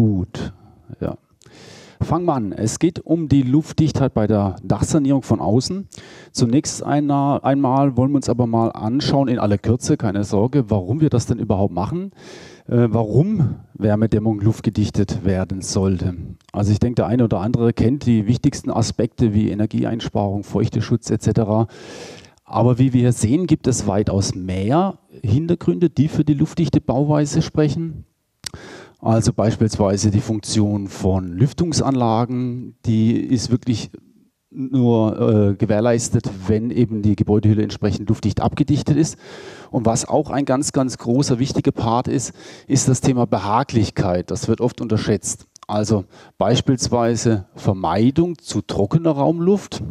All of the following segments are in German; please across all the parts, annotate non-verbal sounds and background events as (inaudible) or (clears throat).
Gut, ja. Fangen wir an. Es geht um die Luftdichtheit bei der Dachsanierung von außen. Zunächst einmal, wollen wir uns aber mal anschauen, in aller Kürze, keine Sorge, warum wir das denn überhaupt machen, äh, warum Wärmedämmung luftgedichtet werden sollte. Also ich denke, der eine oder andere kennt die wichtigsten Aspekte wie Energieeinsparung, Feuchteschutz etc. Aber wie wir sehen, gibt es weitaus mehr Hintergründe, die für die luftdichte Bauweise sprechen. Also beispielsweise die Funktion von Lüftungsanlagen, die ist wirklich nur äh, gewährleistet, wenn eben die Gebäudehülle entsprechend luftdicht abgedichtet ist. Und was auch ein ganz, ganz großer, wichtiger Part ist, ist das Thema Behaglichkeit. Das wird oft unterschätzt. Also beispielsweise Vermeidung zu trockener Raumluft.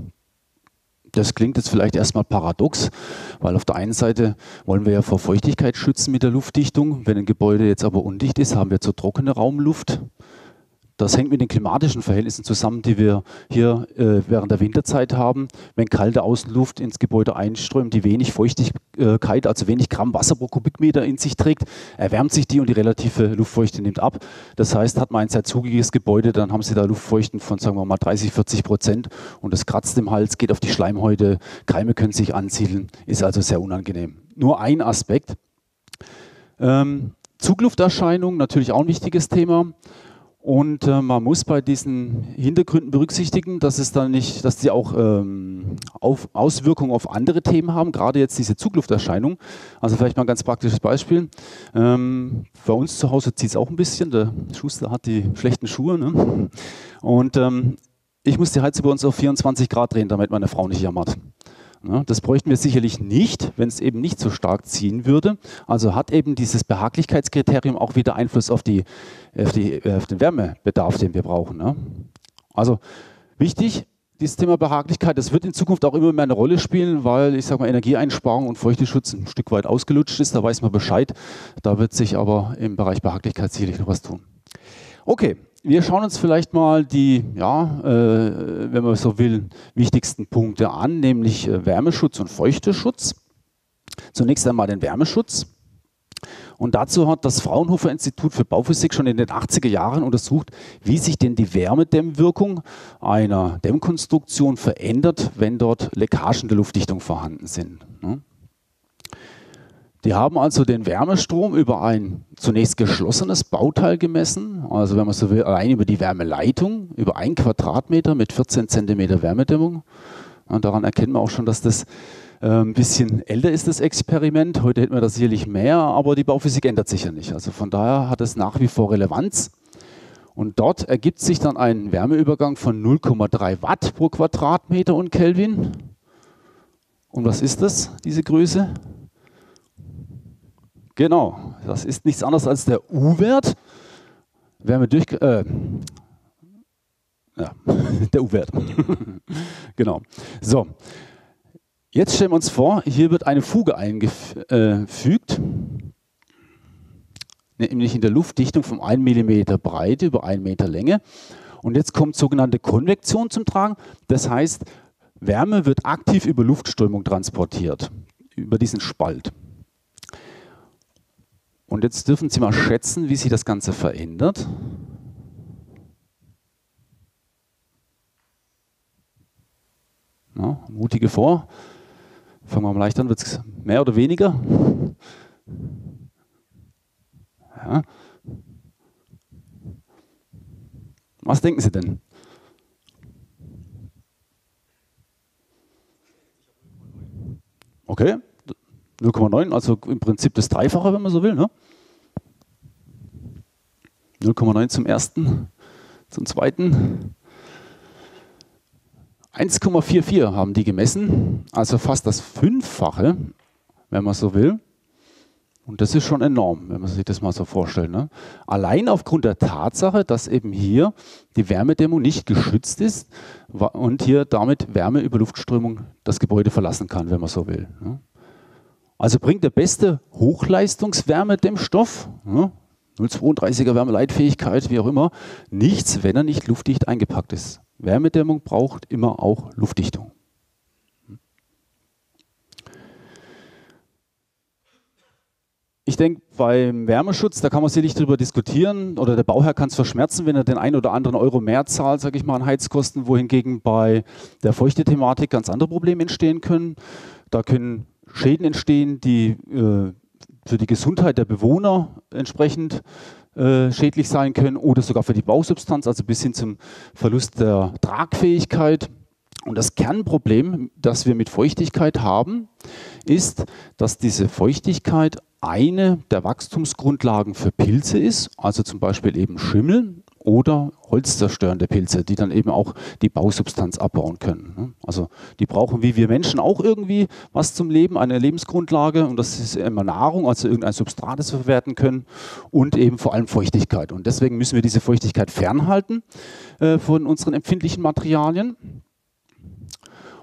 Das klingt jetzt vielleicht erstmal paradox, weil auf der einen Seite wollen wir ja vor Feuchtigkeit schützen mit der Luftdichtung. Wenn ein Gebäude jetzt aber undicht ist, haben wir zu trockene Raumluft. Das hängt mit den klimatischen Verhältnissen zusammen, die wir hier äh, während der Winterzeit haben. Wenn kalte Außenluft ins Gebäude einströmt, die wenig Feuchtigkeit, also wenig Gramm Wasser pro Kubikmeter in sich trägt, erwärmt sich die und die relative Luftfeuchte nimmt ab. Das heißt, hat man ein sehr zugiges Gebäude, dann haben Sie da Luftfeuchten von, sagen wir mal, 30, 40 Prozent und das kratzt im Hals, geht auf die Schleimhäute, Keime können sich ansiedeln, ist also sehr unangenehm. Nur ein Aspekt. Ähm, Zuglufterscheinung, natürlich auch ein wichtiges Thema. Und äh, man muss bei diesen Hintergründen berücksichtigen, dass es dann nicht, dass sie auch ähm, auf Auswirkungen auf andere Themen haben, gerade jetzt diese Zuglufterscheinung. Also vielleicht mal ein ganz praktisches Beispiel. Ähm, bei uns zu Hause zieht es auch ein bisschen, der Schuster hat die schlechten Schuhe. Ne? Und ähm, ich muss die Heizung bei uns auf 24 Grad drehen, damit meine Frau nicht jammert. Ja, das bräuchten wir sicherlich nicht, wenn es eben nicht so stark ziehen würde. Also hat eben dieses Behaglichkeitskriterium auch wieder Einfluss auf, die, auf, die, auf den Wärmebedarf, den wir brauchen. Ne? Also wichtig, dieses Thema Behaglichkeit, das wird in Zukunft auch immer mehr eine Rolle spielen, weil ich sage mal Energieeinsparung und Feuchteschutz ein Stück weit ausgelutscht ist. Da weiß man Bescheid. Da wird sich aber im Bereich Behaglichkeit sicherlich noch was tun. Okay, wir schauen uns vielleicht mal die, ja, äh, wenn man so will, wichtigsten Punkte an, nämlich äh, Wärmeschutz und Feuchteschutz. Zunächst einmal den Wärmeschutz. Und dazu hat das Fraunhofer Institut für Bauphysik schon in den 80er Jahren untersucht, wie sich denn die Wärmedämmwirkung einer Dämmkonstruktion verändert, wenn dort Leckagen der Luftdichtung vorhanden sind. Ne? Die haben also den Wärmestrom über ein zunächst geschlossenes Bauteil gemessen, also wenn man so will, allein über die Wärmeleitung, über ein Quadratmeter mit 14 Zentimeter Wärmedämmung. Und daran erkennen wir auch schon, dass das ein bisschen älter ist, das Experiment. Heute hätten wir das sicherlich mehr, aber die Bauphysik ändert sich ja nicht. Also von daher hat es nach wie vor Relevanz. Und dort ergibt sich dann ein Wärmeübergang von 0,3 Watt pro Quadratmeter und Kelvin. Und was ist das, diese Größe? Genau, das ist nichts anderes als der U-Wert. Wärme durch, äh, ja, (laughs) der U-Wert. (laughs) genau. So, jetzt stellen wir uns vor, hier wird eine Fuge eingefügt, nämlich in der Luftdichtung von 1 mm Breite über 1 Meter Länge. Und jetzt kommt sogenannte Konvektion zum Tragen. Das heißt, Wärme wird aktiv über Luftströmung transportiert, über diesen Spalt. Und jetzt dürfen Sie mal schätzen, wie sich das Ganze verändert. Ja, mutige vor. Fangen wir mal leicht an, wird es mehr oder weniger? Ja. Was denken Sie denn? Okay, 0,9, also im Prinzip das Dreifache, wenn man so will. Ne? 0,9 zum ersten, zum zweiten. 1,44 haben die gemessen, also fast das Fünffache, wenn man so will. Und das ist schon enorm, wenn man sich das mal so vorstellt. Ne? Allein aufgrund der Tatsache, dass eben hier die Wärmedämmung nicht geschützt ist und hier damit Wärme über Luftströmung das Gebäude verlassen kann, wenn man so will. Ne? Also bringt der beste Hochleistungswärmedämmstoff, ja, 0,32er Wärmeleitfähigkeit, wie auch immer, nichts, wenn er nicht luftdicht eingepackt ist. Wärmedämmung braucht immer auch Luftdichtung. ich denke, beim Wärmeschutz, da kann man sicherlich darüber diskutieren oder der Bauherr kann es verschmerzen, wenn er den einen oder anderen Euro mehr zahlt, sage ich mal, an Heizkosten, wohingegen bei der Feuchte-Thematik ganz andere Probleme entstehen können. Da können Schäden entstehen, die äh, für die Gesundheit der Bewohner entsprechend äh, schädlich sein können oder sogar für die Bausubstanz, also bis hin zum Verlust der Tragfähigkeit. Und das Kernproblem, das wir mit Feuchtigkeit haben, ist, dass diese Feuchtigkeit eine der Wachstumsgrundlagen für Pilze ist, also zum Beispiel eben Schimmel oder holzzerstörende Pilze, die dann eben auch die Bausubstanz abbauen können. Also die brauchen wie wir Menschen auch irgendwie was zum Leben, eine Lebensgrundlage und das ist immer Nahrung, also irgendein Substrat, das wir verwerten können und eben vor allem Feuchtigkeit. Und deswegen müssen wir diese Feuchtigkeit fernhalten äh, von unseren empfindlichen Materialien.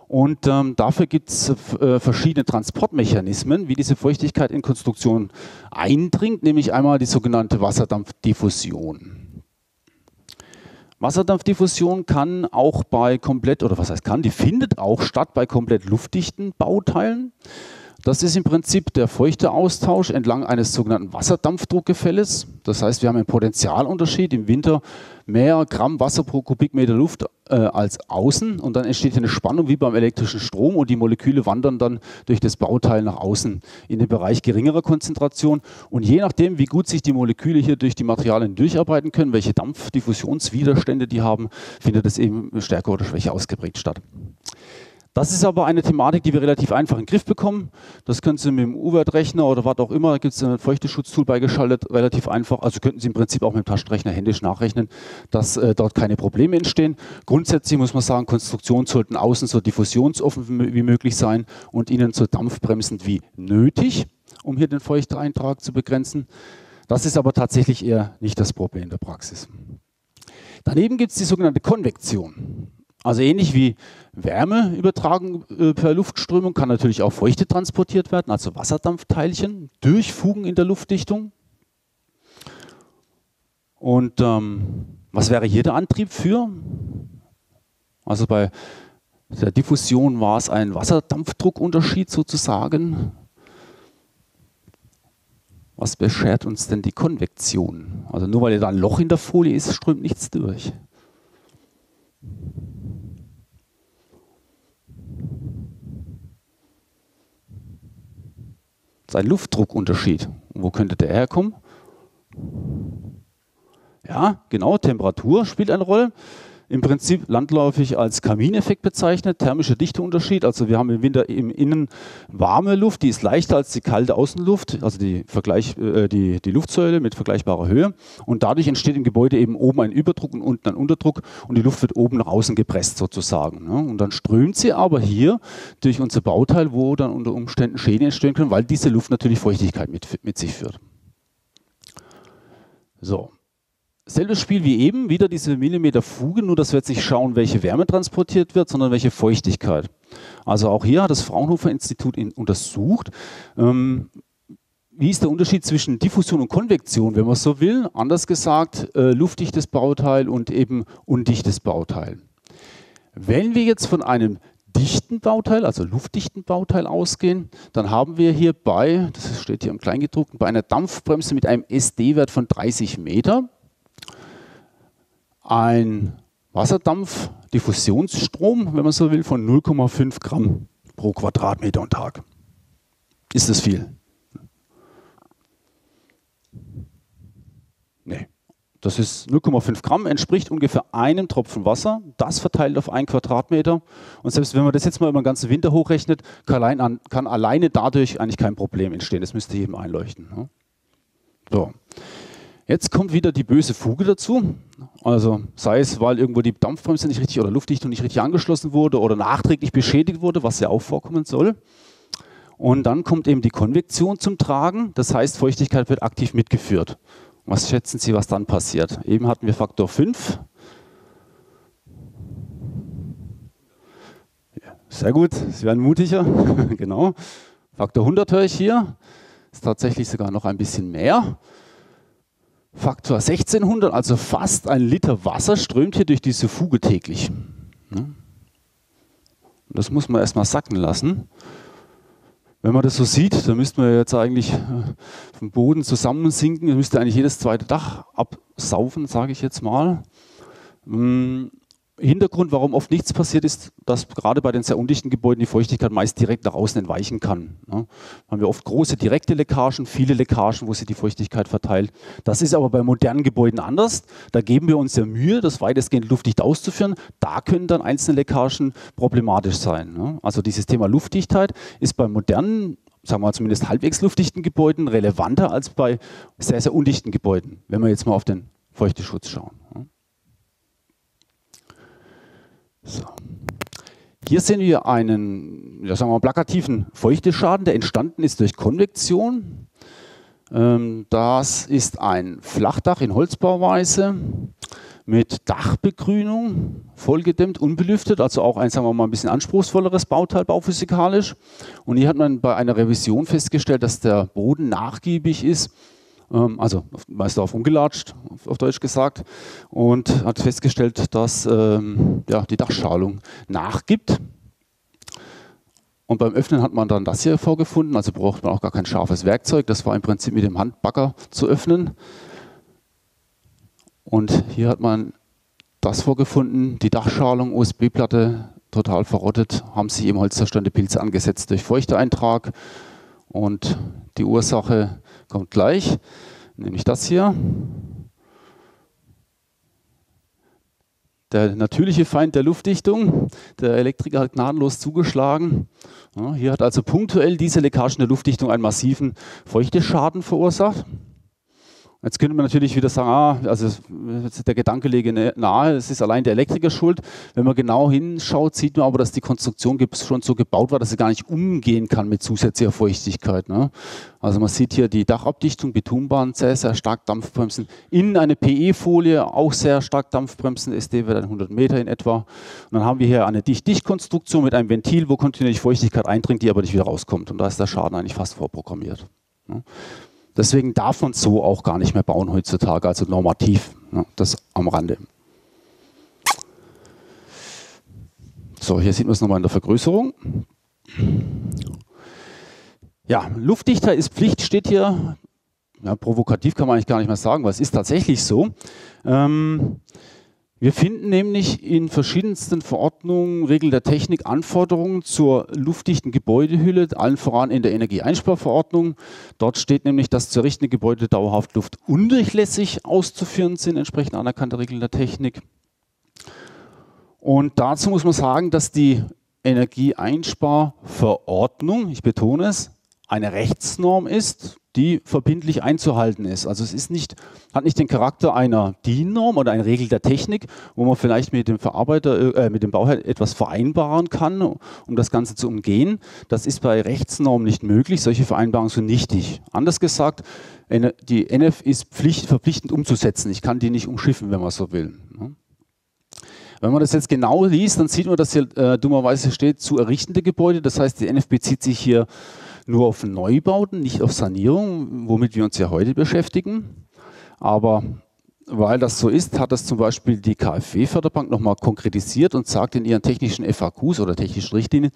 Und ähm, dafür gibt es äh, verschiedene Transportmechanismen, wie diese Feuchtigkeit in Konstruktion eindringt, nämlich einmal die sogenannte Wasserdampfdiffusion. Wasserdampfdiffusion kann auch bei komplett, oder was heißt kann, die findet auch statt bei komplett luftdichten Bauteilen. Das ist im Prinzip der feuchte Austausch entlang eines sogenannten Wasserdampfdruckgefälles. Das heißt, wir haben einen Potentialunterschied im Winter mehr Gramm Wasser pro Kubikmeter Luft äh, als außen und dann entsteht eine Spannung wie beim elektrischen Strom und die Moleküle wandern dann durch das Bauteil nach außen in den Bereich geringerer Konzentration und je nachdem, wie gut sich die Moleküle hier durch die Materialien durcharbeiten können, welche Dampfdiffusionswiderstände die haben, findet es eben stärker oder schwächer ausgeprägt statt. Das ist aber eine Thematik, die wir relativ einfach in den Griff bekommen. Das können Sie mit dem U-Wert-Rechner oder was auch immer, da gibt es ein Feuchteschutztool beigeschaltet, relativ einfach. Also könnten Sie im Prinzip auch mit dem Taschenrechner händisch nachrechnen, dass äh, dort keine Probleme entstehen. Grundsätzlich muss man sagen, Konstruktionen sollten außen so diffusionsoffen wie möglich sein und innen so dampfbremsend wie nötig, um hier den Feuchteintrag zu begrenzen. Das ist aber tatsächlich eher nicht das Problem der Praxis. Daneben gibt es die sogenannte Konvektion. Also ähnlich wie Wärme übertragen äh, per Luftströmung kann natürlich auch Feuchte transportiert werden, also Wasserdampfteilchen durch Fugen in der Luftdichtung. Und ähm, was wäre hier der Antrieb für? Also bei der Diffusion war es ein Wasserdampfdruckunterschied sozusagen. Was beschert uns denn die Konvektion? Also nur weil da ein Loch in der Folie ist, strömt nichts durch. Sein Luftdruckunterschied. Und wo könnte der herkommen? Ja, genau, Temperatur spielt eine Rolle im Prinzip landläufig als Kamineffekt bezeichnet, thermischer Dichteunterschied. Also wir haben im Winter im Innen warme Luft, die ist leichter als die kalte Außenluft, also die, Vergleich, äh, die, die Luftsäule mit vergleichbarer Höhe. Und dadurch entsteht im Gebäude eben oben ein Überdruck und unten ein Unterdruck und die Luft wird oben nach außen gepresst sozusagen. Ne? Und dann strömt sie aber hier durch unser Bauteil, wo dann unter Umständen Schäden entstehen können, weil diese Luft natürlich Feuchtigkeit mit, mit sich führt. So, Selbes Spiel wie eben, wieder diese Millimeter Fuge, nur dass wir jetzt nicht schauen, welche Wärme transportiert wird, sondern welche Feuchtigkeit. Also auch hier hat das Fraunhofer Institut untersucht, ähm, wie ist der Unterschied zwischen Diffusion und Konvektion, wenn man so will? Anders gesagt, äh, luftdichtes Bauteil und eben undichtes Bauteil. Wenn wir jetzt von einem dichten Bauteil, also luftdichten Bauteil ausgehen, dann haben wir hier bei, das steht hier im Kleingedruckten, bei einer Dampfbremse mit einem SD-Wert von 30 Meter ein Wasserdampfdiffusionsstrom, wenn man so will, von 0,5 Gramm pro Quadratmeter und Tag. Ist das viel? Nee. Das ist 0,5 Gramm, entspricht ungefähr einem Tropfen Wasser, das verteilt auf einen Quadratmeter. Und selbst wenn man das jetzt mal über den ganzen Winter hochrechnet, kann, allein, kann alleine dadurch eigentlich kein Problem entstehen. Das müsste jedem einleuchten. Ne? So. Jetzt kommt wieder die böse Fuge dazu. Also sei es, weil irgendwo die Dampfbremse nicht richtig oder Luftdichtung nicht richtig angeschlossen wurde oder nachträglich beschädigt wurde, was ja auch vorkommen soll. Und dann kommt eben die Konvektion zum Tragen. Das heißt, Feuchtigkeit wird aktiv mitgeführt. Was schätzen Sie, was dann passiert? Eben hatten wir Faktor 5. Sehr gut, Sie werden mutiger. (laughs) genau. Faktor 100 höre ich hier. Ist tatsächlich sogar noch ein bisschen mehr. Faktor 1600, also fast ein Liter Wasser, strömt hier durch diese Fuge täglich. Das muss man erstmal sacken lassen. Wenn man das so sieht, dann müsste man jetzt eigentlich äh, vom Boden zusammensinken, müsste eigentlich jedes zweite Dach absaufen, sage ich jetzt mal. Hintergrund, warum oft nichts passiert, ist, dass gerade bei den sehr undichten Gebäuden die Feuchtigkeit meist direkt nach außen entweichen kann. Ja. Haben wir oft große direkte Leckagen, viele Leckagen, wo sich die Feuchtigkeit verteilt. Das ist aber bei modernen Gebäuden anders. Da geben wir uns ja Mühe, das weitestgehend luftdicht auszuführen. Da können dann einzelne Leckagen problematisch sein. Ja. Also dieses Thema Luftdichtheit ist bei modernen sagen wir zumindest halbwegs luftdichten Gebäuden relevanter als bei sehr, sehr undichten Gebäuden, wenn wir jetzt mal auf den Feuchteschutz schauen. So. Hier sehen wir einen, ja, sagen wir mal, plakativen Feuchteschaden, der entstanden ist durch Konvektion. Ähm, das ist ein Flachdach in Holzbauweise mit Dachbegrünung, vollgedämmt, unbelüftet, also auch ein, sagen wir mal, ein bisschen anspruchsvolleres Bauteil bauphysikalisch. Und hier hat man bei einer Revision festgestellt, dass der Boden nachgiebig ist also meist auf umgelatscht, auf Deutsch gesagt, und hat festgestellt, dass ähm, ja, die Dachschalung nachgibt. Und beim Öffnen hat man dann das hier vorgefunden, also braucht man auch gar kein scharfes Werkzeug, das war im Prinzip mit dem Handbagger zu öffnen. Und hier hat man das vorgefunden, die Dachschalung, USB-Platte total verrottet, haben sich eben holzzerstörende Pilze angesetzt durch Feuchteeintrag und die Ursache kommt gleich, nämlich das hier. Der natürliche Feind der Luftdichtung. Der Elektriker hat gnadenlos zugeschlagen. Hier hat also punktuell diese Leckagen der Luftdichtung einen massiven Feuchteschaden verursacht. Jetzt könnte man natürlich wieder sagen, ah, also der Gedanke lege nahe, es ist allein der Elektriker schuld. Wenn man genau hinschaut, sieht man aber, dass die Konstruktion schon so gebaut war, dass sie gar nicht umgehen kann mit zusätzlicher Feuchtigkeit. Ne? Also man sieht hier die Dachabdichtung, Betonbahn, sehr, sehr stark Dampfbremsen. Innen eine PE-Folie, auch sehr stark Dampfbremsen, SD-Wert 100 Meter in etwa. Und dann haben wir hier eine Dicht-Dicht-Konstruktion mit einem Ventil, wo kontinuierlich Feuchtigkeit eindringt, die aber nicht wieder rauskommt. Und da ist der Schaden eigentlich fast vorprogrammiert. Ne? Deswegen darf man so auch gar nicht mehr bauen heutzutage, also normativ. Ne, das am Rande. So, hier sieht man es nochmal in der Vergrößerung. Ja, luftdichter ist Pflicht, steht hier. Ja, provokativ kann man eigentlich gar nicht mehr sagen, es ist tatsächlich so. Ähm, wir finden nämlich in verschiedensten Verordnungen, Regeln der Technik, Anforderungen zur luftdichten Gebäudehülle, allen voran in der Energieeinsparverordnung. Dort steht nämlich, dass zu errichtende Gebäude dauerhaft luftundurchlässig auszuführen sind, entsprechend anerkannter Regeln der Technik. Und dazu muss man sagen, dass die Energieeinsparverordnung, ich betone es, eine Rechtsnorm ist, die verbindlich einzuhalten ist. Also es ist nicht, hat nicht den Charakter einer DIN-Norm oder einer Regel der Technik, wo man vielleicht mit dem Verarbeiter, äh, mit dem Bauherr etwas vereinbaren kann, um das Ganze zu umgehen. Das ist bei Rechtsnormen nicht möglich. Solche Vereinbarungen sind nichtig. Anders gesagt, die NF ist Pflicht, verpflichtend umzusetzen. Ich kann die nicht umschiffen, wenn man so will. Ne? Wenn man das jetzt genau liest, dann sieht man, dass hier äh, dummerweise steht, zu errichtende Gebäude. Das heißt, die NF bezieht sich hier nur auf Neubauten, nicht auf Sanierung, womit wir uns ja heute beschäftigen. Aber weil das so ist, hat das zum Beispiel die KfW-Förderbank nochmal konkretisiert und sagt in ihren technischen FAQs oder technischen Richtlinien,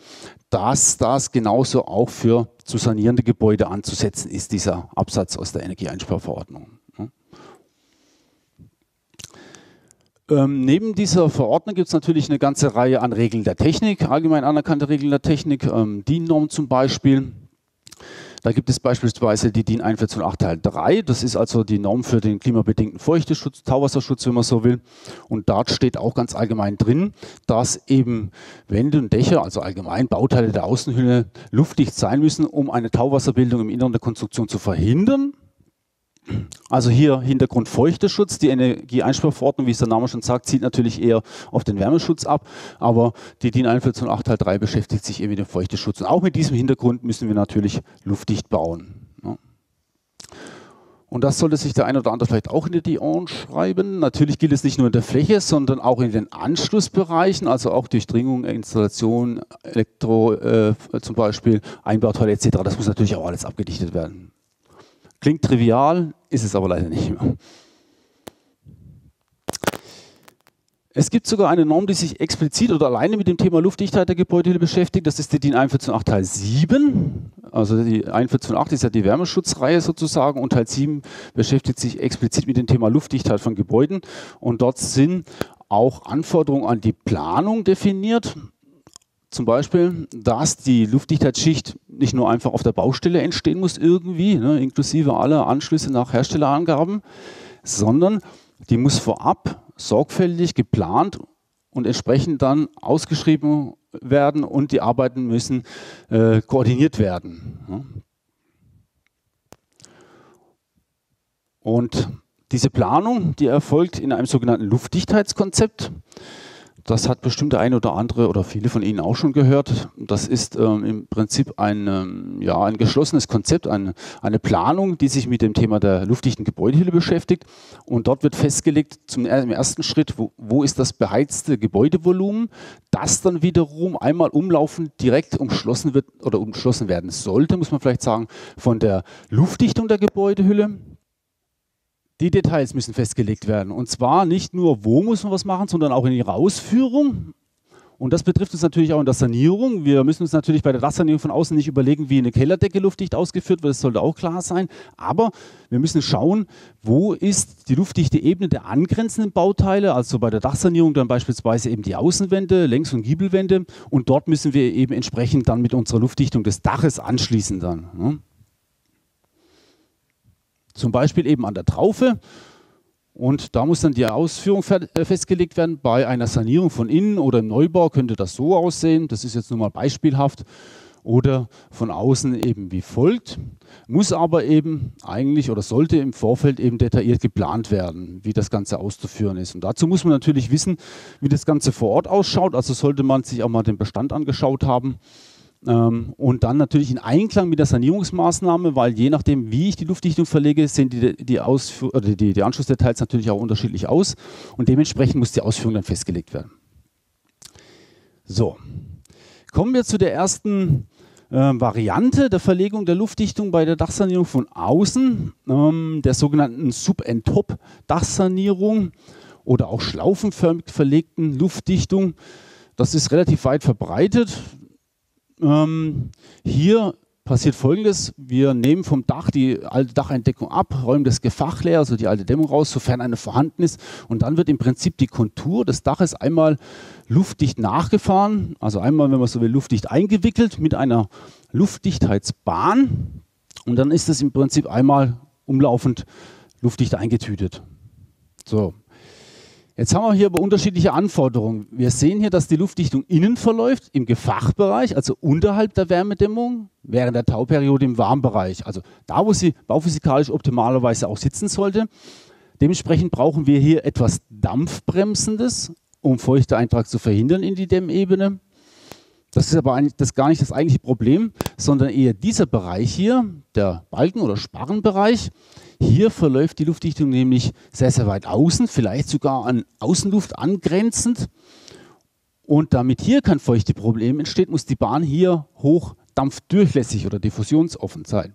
dass das genauso auch für zu sanierende Gebäude anzusetzen ist, dieser Absatz aus der Energieeinsparverordnung. Ähm, neben dieser Verordnung gibt es natürlich eine ganze Reihe an Regeln der Technik, allgemein anerkannte Regeln der Technik, ähm, DIN-Norm zum Beispiel. Da gibt es beispielsweise die DIN 148 Teil 3. Das ist also die Norm für den klimabedingten Feuchteschutz, Tauwasserschutz, wenn man so will. Und dort steht auch ganz allgemein drin, dass eben Wände und Dächer, also allgemein Bauteile der Außenhülle, luftdicht sein müssen, um eine Tauwasserbildung im Inneren der Konstruktion zu verhindern. Also hier Hintergrund Feuchteschutz. Die Energieeinsparverordnung, wie es der Name schon sagt, zielt natürlich eher auf den Wärmeschutz ab, aber die DIN 148 Teil 3 beschäftigt sich eben mit dem Feuchteschutz. Und auch mit diesem Hintergrund müssen wir natürlich luftdicht bauen. Und das sollte sich der eine oder andere vielleicht auch in die Dion schreiben. Natürlich gilt es nicht nur in der Fläche, sondern auch in den Anschlussbereichen, also auch Durchdringung, Installation, Elektro äh, zum Beispiel, Einbautoilette etc. Das muss natürlich auch alles abgedichtet werden. Klingt trivial, ist es aber leider nicht mehr. Es gibt sogar eine Norm, die sich explizit oder alleine mit dem Thema Luftdichtheit der Gebäude beschäftigt. Das ist die DIN 148 Teil 7. Also die 4108 ist ja die Wärmeschutzreihe sozusagen und Teil 7 beschäftigt sich explizit mit dem Thema Luftdichtheit von Gebäuden und dort sind auch Anforderungen an die Planung definiert. Zum Beispiel, dass die Luftdichtheitsschicht nicht nur einfach auf der Baustelle entstehen muss irgendwie, ne, inklusive aller Anschlüsse nach Herstellerangaben, sondern die muss vorab sorgfältig geplant und entsprechend dann ausgeschrieben werden und die Arbeiten müssen äh, koordiniert werden. Ja. Und diese Planung, die erfolgt in einem sogenannten Luftdichtheitskonzept. Das hat bestimmt der eine oder andere oder viele von Ihnen auch schon gehört. Das ist ähm, im Prinzip ein, ähm, ja, ein geschlossenes Konzept, ein, eine Planung, die sich mit dem Thema der luftdichten Gebäudehülle beschäftigt. Und dort wird festgelegt, zum, im ersten Schritt, wo, wo ist das beheizte Gebäudevolumen, das dann wiederum einmal umlaufend direkt umschlossen wird oder umschlossen werden sollte, muss man vielleicht sagen, von der Luftdichtung der Gebäudehülle. Die Details müssen festgelegt werden. Und zwar nicht nur, wo muss man was machen, sondern auch in ihrer Ausführung. Und das betrifft uns natürlich auch in der Sanierung. Wir müssen uns natürlich bei der Dachsanierung von außen nicht überlegen, wie eine Kellerdecke luftdicht ausgeführt wird. Das sollte auch klar sein. Aber wir müssen schauen, wo ist die luftdichte Ebene der angrenzenden Bauteile. Also bei der Dachsanierung dann beispielsweise eben die Außenwände, Längs- und Giebelwände. Und dort müssen wir eben entsprechend dann mit unserer Luftdichtung des Daches anschließen dann. Zum Beispiel eben an der Traufe. Und da muss dann die Ausführung äh, festgelegt werden. Bei einer Sanierung von innen oder im Neubau könnte das so aussehen. Das ist jetzt nur mal beispielhaft. Oder von außen eben wie folgt. Muss aber eben eigentlich oder sollte im Vorfeld eben detailliert geplant werden, wie das Ganze auszuführen ist. Und dazu muss man natürlich wissen, wie das Ganze vor Ort ausschaut. Also sollte man sich auch mal den Bestand angeschaut haben und dann natürlich in Einklang mit der Sanierungsmaßnahme, weil je nachdem, wie ich die Luftdichtung verlege, sehen die, die, oder die, die Anschlussdetails natürlich auch unterschiedlich aus und dementsprechend muss die Ausführung dann festgelegt werden. So, kommen wir zu der ersten äh, Variante der Verlegung der Luftdichtung bei der Dachsanierung von außen, ähm, der sogenannten Sub-and-Top-Dachsanierung oder auch schlaufenförmig verlegten Luftdichtung. Das ist relativ weit verbreitet. Ähm, hier passiert folgendes: Wir nehmen vom Dach die alte Dacheindeckung ab, räumen das Gefach leer, also die alte Dämmung raus, sofern eine vorhanden ist. Und dann wird im Prinzip die Kontur des Daches einmal luftdicht nachgefahren, also einmal, wenn man so will, luftdicht eingewickelt mit einer Luftdichtheitsbahn. Und dann ist es im Prinzip einmal umlaufend luftdicht eingetütet. So, Jetzt haben wir hier aber unterschiedliche Anforderungen. Wir sehen hier, dass die Luftdichtung innen verläuft, im Gefachbereich, also unterhalb der Wärmedämmung, während der Tauperiode im Warmbereich, also da, wo sie bauphysikalisch optimalerweise auch sitzen sollte. Dementsprechend brauchen wir hier etwas Dampfbremsendes, um Feuchteeintrag zu verhindern in die Dämmebene. Das ist aber das gar nicht das eigentliche Problem, sondern eher dieser Bereich hier, der Balken- oder Sparrenbereich. Hier verläuft die Luftdichtung nämlich sehr, sehr weit außen, vielleicht sogar an Außenluft angrenzend. Und damit hier kein Feuchteproblem entsteht, muss die Bahn hier hoch dampfdurchlässig oder diffusionsoffen sein.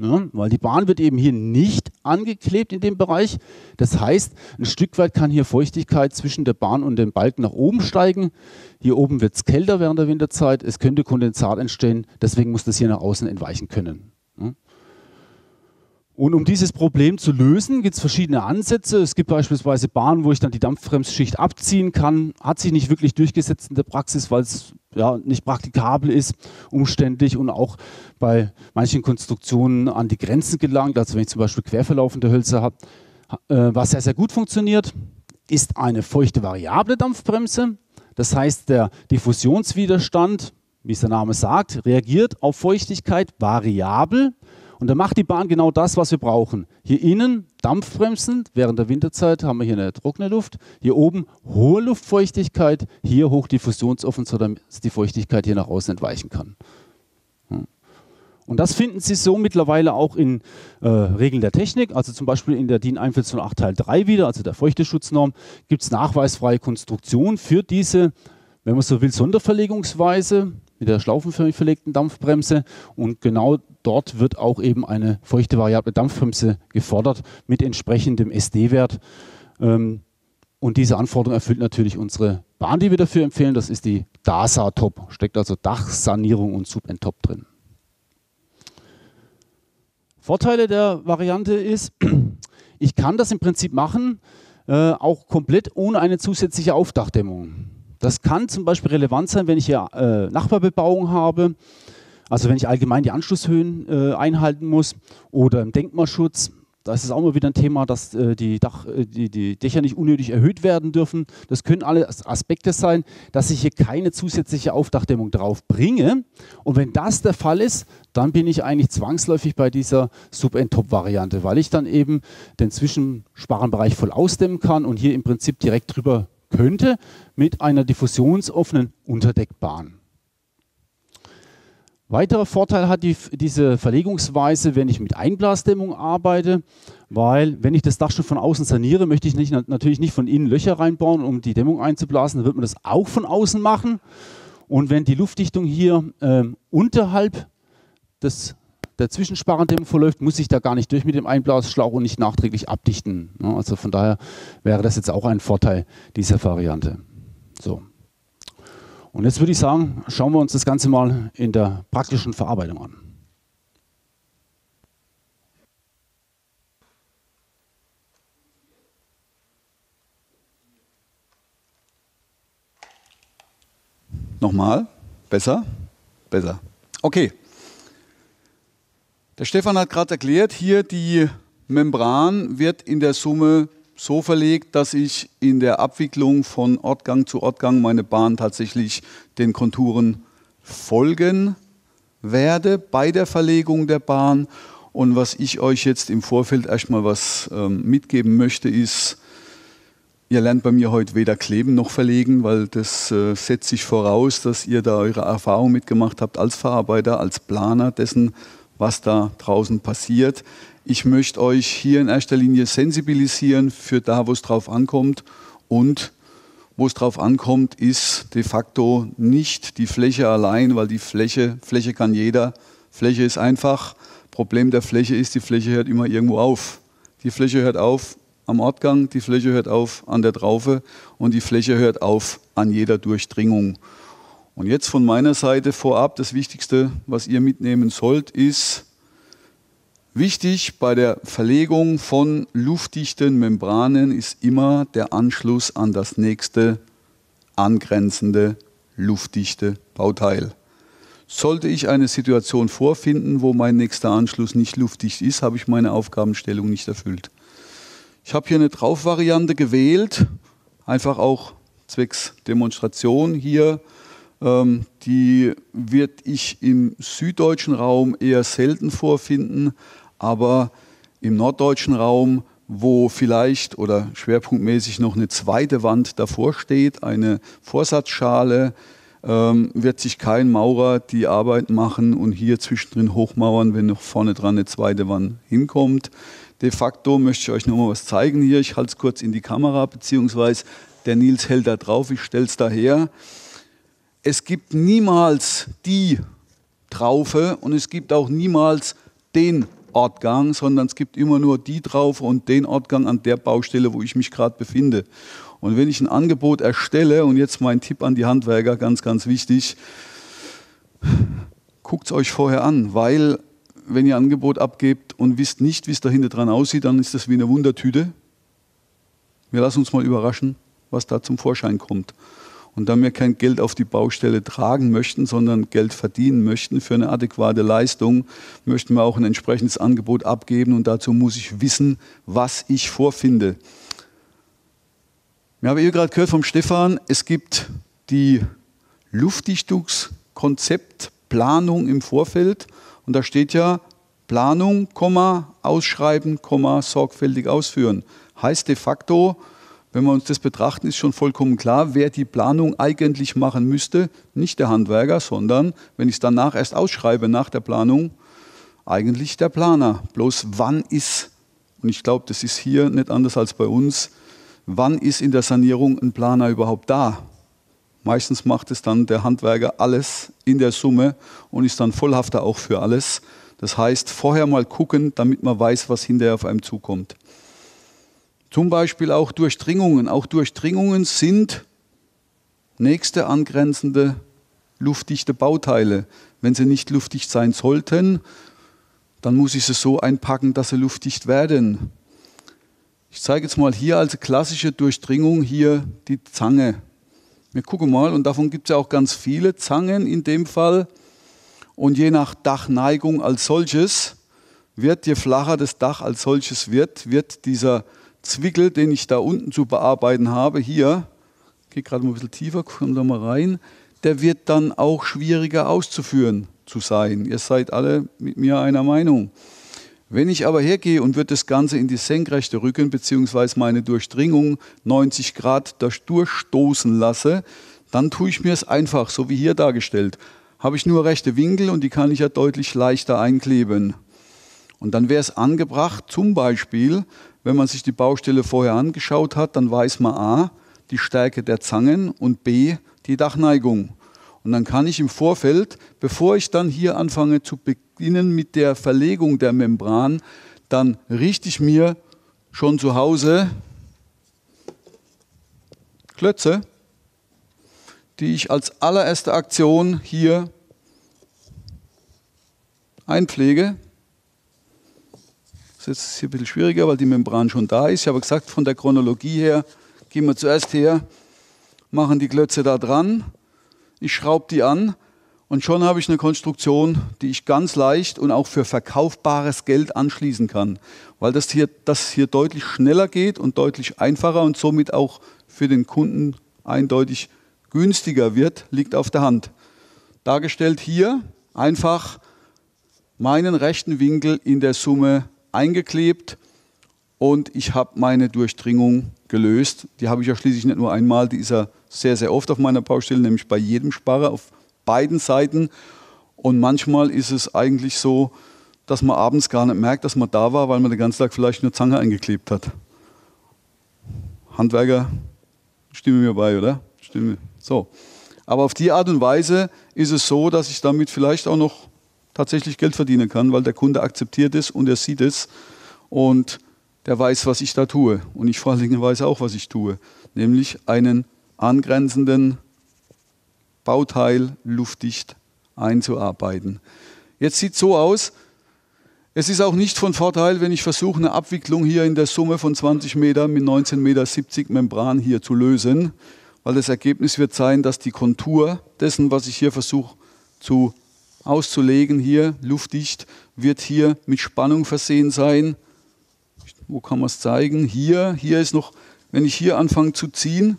Ja, weil die Bahn wird eben hier nicht angeklebt in dem Bereich. Das heißt, ein Stück weit kann hier Feuchtigkeit zwischen der Bahn und dem Balken nach oben steigen. Hier oben wird es kälter während der Winterzeit. Es könnte Kondensat entstehen. Deswegen muss das hier nach außen entweichen können. Ja. Und um dieses Problem zu lösen, gibt es verschiedene Ansätze. Es gibt beispielsweise Bahnen, wo ich dann die Dampfbremsschicht abziehen kann. Hat sich nicht wirklich durchgesetzt in der Praxis, weil es ja, nicht praktikabel ist, umständlich und auch bei manchen Konstruktionen an die Grenzen gelangt. Also wenn ich zum Beispiel querverlaufende Hölzer habe, äh, was sehr, sehr gut funktioniert, ist eine feuchte variable Dampfbremse. Das heißt, der Diffusionswiderstand, wie es der Name sagt, reagiert auf Feuchtigkeit variabel. Und dann macht die Bahn genau das, was wir brauchen. Hier innen Dampfbremsen, während der Winterzeit haben wir hier eine trockene Luft. Hier oben hohe Luftfeuchtigkeit, hier hochdiffusionsoffen, sodass die Feuchtigkeit hier nach außen entweichen kann. Und das finden Sie so mittlerweile auch in äh, Regeln der Technik, also zum Beispiel in der DIN 148 Teil 3 wieder, also der Feuchteschutznorm, gibt es nachweisfreie Konstruktion für diese, wenn man so will, Sonderverlegungsweise mit der schlaufenförmig verlegten Dampfbremse. Und genau dort wird auch eben eine feuchte variable Dampfbremse gefordert mit entsprechendem SD-Wert. Ähm, und diese Anforderung erfüllt natürlich unsere Bahn, die wir dafür empfehlen. Das ist die DASA Top. Steckt also Dachsanierung und Sub-N-Top drin. Vorteile der Variante ist, (clears throat) ich kann das im Prinzip machen, äh, auch komplett ohne eine zusätzliche Aufdachdämmung. Das kann zum Beispiel relevant sein, wenn ich hier äh, Nachbarbebauung habe, also wenn ich allgemein die Anschlusshöhen äh, einhalten muss oder im Denkmalschutz. Da ist es auch immer wieder ein Thema, dass äh, die, Dach, äh, die, die, Dächer nicht unnötig erhöht werden dürfen. Das können alle Aspekte sein, dass ich hier keine zusätzliche Aufdachdämmung drauf bringe. Und wenn das der Fall ist, dann bin ich eigentlich zwangsläufig bei dieser Sub-End-Top-Variante, weil ich dann eben den Zwischensparenbereich voll ausdämmen kann und hier im Prinzip direkt drüber könnte mit einer diffusionsoffenen Unterdeckbahn. Weiterer Vorteil hat die, diese Verlegungsweise, wenn ich mit Einblasdämmung arbeite, weil wenn ich das Dach schon von außen saniere, möchte ich nicht, natürlich nicht von innen Löcher reinbauen, um die Dämmung einzublasen. Dann wird man das auch von außen machen. Und wenn die Luftdichtung hier äh, unterhalb des der Zwischensparendämmung verläuft, muss ich da gar nicht durch mit dem Einblasschlauch und nicht nachträglich abdichten. Also von daher wäre das jetzt auch ein Vorteil dieser Variante. So. Und jetzt würde ich sagen, schauen wir uns das Ganze mal in der praktischen Verarbeitung an. Nochmal. Besser? Besser. Okay. Der Stefan hat gerade erklärt, hier die Membran wird in der Summe so verlegt, dass ich in der Abwicklung von Ortgang zu Ortgang meine Bahn tatsächlich den Konturen folgen werde bei der Verlegung der Bahn. Und was ich euch jetzt im Vorfeld erstmal was ähm, mitgeben möchte, ist, ihr lernt bei mir heute weder kleben noch verlegen, weil das äh, setzt sich voraus, dass ihr da eure Erfahrung mitgemacht habt als Verarbeiter, als Planer dessen, was da draußen passiert. Ich möchte euch hier in erster Linie sensibilisieren für da, wo es drauf ankommt. Und wo es drauf ankommt, ist de facto nicht die Fläche allein, weil die Fläche, Fläche kann jeder. Fläche ist einfach. Problem der Fläche ist, die Fläche hört immer irgendwo auf. Die Fläche hört auf am Ortgang, die Fläche hört auf an der Traufe und die Fläche hört auf an jeder Durchdringung. Und jetzt von meiner Seite vorab, das Wichtigste, was ihr mitnehmen sollt, ist, wichtig bei der Verlegung von luftdichten Membranen ist immer der Anschluss an das nächste angrenzende luftdichte Bauteil. Sollte ich eine Situation vorfinden, wo mein nächster Anschluss nicht luftdicht ist, habe ich meine Aufgabenstellung nicht erfüllt. Ich habe hier eine Draufvariante gewählt, einfach auch zwecks Demonstration hier die wird ich im süddeutschen Raum eher selten vorfinden, aber im norddeutschen Raum, wo vielleicht oder schwerpunktmäßig noch eine zweite Wand davor steht, eine Vorsatzschale, ähm, wird sich kein Maurer die Arbeit machen und hier zwischendrin hochmauern, wenn noch vorne dran eine zweite Wand hinkommt. De facto möchte ich euch noch mal was zeigen hier. Ich halte es kurz in die Kamera, beziehungsweise der Nils hält da drauf, ich stelle es daher es gibt niemals die Traufe und es gibt auch niemals den Ortgang, sondern es gibt immer nur die Traufe und den Ortgang an der Baustelle, wo ich mich gerade befinde. Und wenn ich ein Angebot erstelle, und jetzt mein Tipp an die Handwerker, ganz, ganz wichtig, guckt es euch vorher an, weil wenn ihr Angebot abgebt und wisst nicht, wie es da hinten dran aussieht, dann ist das wie eine Wundertüte. Wir lassen uns mal überraschen, was da zum Vorschein kommt. Und da wir kein Geld auf die Baustelle tragen möchten, sondern Geld verdienen möchten für eine adäquate Leistung, möchten wir auch ein entsprechendes Angebot abgeben und dazu muss ich wissen, was ich vorfinde. Wir haben eben gerade gehört vom Stefan, es gibt die Luftdichtungskonzeptplanung im Vorfeld und da steht ja Planung, Ausschreiben, sorgfältig ausführen. Heißt de facto, wenn wir uns das betrachten, ist schon vollkommen klar, wer die Planung eigentlich machen müsste. Nicht der Handwerker, sondern, wenn ich es danach erst ausschreibe, nach der Planung, eigentlich der Planer. Bloß wann ist, und ich glaube, das ist hier nicht anders als bei uns, wann ist in der Sanierung ein Planer überhaupt da? Meistens macht es dann der Handwerker alles in der Summe und ist dann vollhafter auch für alles. Das heißt, vorher mal gucken, damit man weiß, was hinterher auf einem zukommt. Zum Beispiel auch Durchdringungen. Auch Durchdringungen sind nächste angrenzende luftdichte Bauteile. Wenn sie nicht luftdicht sein sollten, dann muss ich sie so einpacken, dass sie luftdicht werden. Ich zeige jetzt mal hier als klassische Durchdringung hier die Zange. Wir gucken mal, und davon gibt es ja auch ganz viele Zangen in dem Fall. Und je nach Dachneigung als solches wird, je flacher das Dach als solches wird, wird dieser Zwickel, den ich da unten zu bearbeiten habe, hier, gehe gerade mal ein bisschen tiefer, kommt da mal rein, der wird dann auch schwieriger auszuführen zu sein. Ihr seid alle mit mir einer Meinung. Wenn ich aber hergehe und würde das Ganze in die Senkrechte rücken, beziehungsweise meine Durchdringung 90 Grad durchstoßen lasse, dann tue ich mir es einfach, so wie hier dargestellt. Habe ich nur rechte Winkel und die kann ich ja deutlich leichter einkleben. Und dann wäre es angebracht, zum Beispiel, wenn man sich die Baustelle vorher angeschaut hat, dann weiß man A, die Stärke der Zangen und B, die Dachneigung. Und dann kann ich im Vorfeld, bevor ich dann hier anfange zu beginnen mit der Verlegung der Membran, dann richte ich mir schon zu Hause Klötze, die ich als allererste Aktion hier einpflege. Das ist jetzt hier ein bisschen schwieriger, weil die Membran schon da ist. Ich habe gesagt, von der Chronologie her gehen wir zuerst her, machen die Klötze da dran, ich schraube die an und schon habe ich eine Konstruktion, die ich ganz leicht und auch für verkaufbares Geld anschließen kann, weil das hier, das hier deutlich schneller geht und deutlich einfacher und somit auch für den Kunden eindeutig günstiger wird, liegt auf der Hand. Dargestellt hier einfach meinen rechten Winkel in der Summe eingeklebt und ich habe meine Durchdringung gelöst. Die habe ich ja schließlich nicht nur einmal, die ist ja sehr, sehr oft auf meiner Baustelle, nämlich bei jedem Sparer auf beiden Seiten. Und manchmal ist es eigentlich so, dass man abends gar nicht merkt, dass man da war, weil man den ganzen Tag vielleicht nur Zange eingeklebt hat. Handwerker, stimme mir bei, oder? Stimme. So. Aber auf die Art und Weise ist es so, dass ich damit vielleicht auch noch tatsächlich Geld verdienen kann, weil der Kunde akzeptiert es und er sieht es und der weiß, was ich da tue. Und ich vor allen Dingen weiß auch, was ich tue, nämlich einen angrenzenden Bauteil luftdicht einzuarbeiten. Jetzt sieht es so aus, es ist auch nicht von Vorteil, wenn ich versuche, eine Abwicklung hier in der Summe von 20 Meter mit 19,70 Meter Membran hier zu lösen, weil das Ergebnis wird sein, dass die Kontur dessen, was ich hier versuche zu auszulegen, hier luftdicht, wird hier mit Spannung versehen sein. Wo kann man es zeigen? Hier, hier ist noch, wenn ich hier anfange zu ziehen,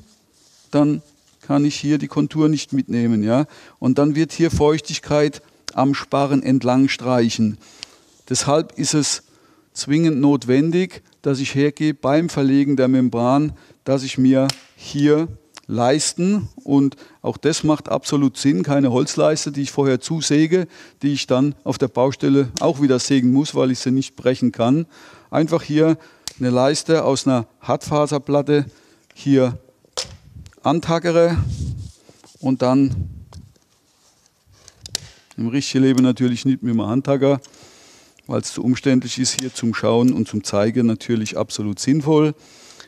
dann kann ich hier die Kontur nicht mitnehmen. Ja? Und dann wird hier Feuchtigkeit am Sparren entlang streichen. Deshalb ist es zwingend notwendig, dass ich hergehe beim Verlegen der Membran, dass ich mir hier Leisten und auch das macht absolut Sinn, keine Holzleiste, die ich vorher zusäge, die ich dann auf der Baustelle auch wieder sägen muss, weil ich sie nicht brechen kann. Einfach hier eine Leiste aus einer Hartfaserplatte hier antackere und dann im richtigen Leben natürlich nicht mit dem Handtacker, weil es zu umständlich ist hier zum Schauen und zum Zeigen natürlich absolut sinnvoll.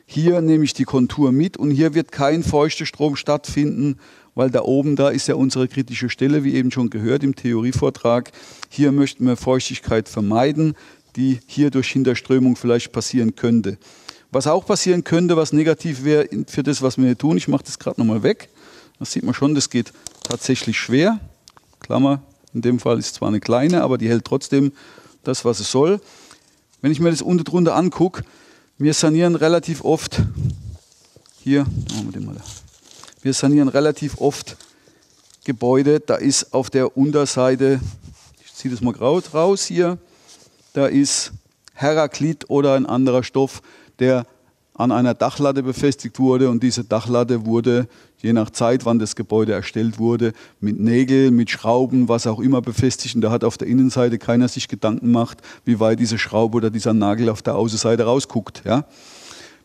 Hier nehme ich die Kontur mit und hier wird kein feuchter Strom stattfinden, weil da oben, da ist ja unsere kritische Stelle, wie eben schon gehört im Theorievortrag. Hier möchten wir Feuchtigkeit vermeiden, die hier durch Hinterströmung vielleicht passieren könnte. Was auch passieren könnte, was negativ wäre für das, was wir hier tun, ich mache das gerade nochmal weg. Das sieht man schon, das geht tatsächlich schwer. Klammer, in dem Fall ist zwar eine kleine, aber die hält trotzdem das, was es soll. Wenn ich mir das unten drunter angucke, wir sanieren relativ oft, hier, wir sanieren relativ oft Gebäude, da ist auf der Unterseite, ich ziehe das mal raus hier, da ist Heraklit oder ein anderer Stoff, der an einer Dachlatte befestigt wurde und diese Dachlatte wurde, je nach Zeit, wann das Gebäude erstellt wurde, mit Nägeln, mit Schrauben, was auch immer befestigt und da hat auf der Innenseite keiner sich Gedanken gemacht, wie weit diese Schraube oder dieser Nagel auf der Außenseite rausguckt. Ja?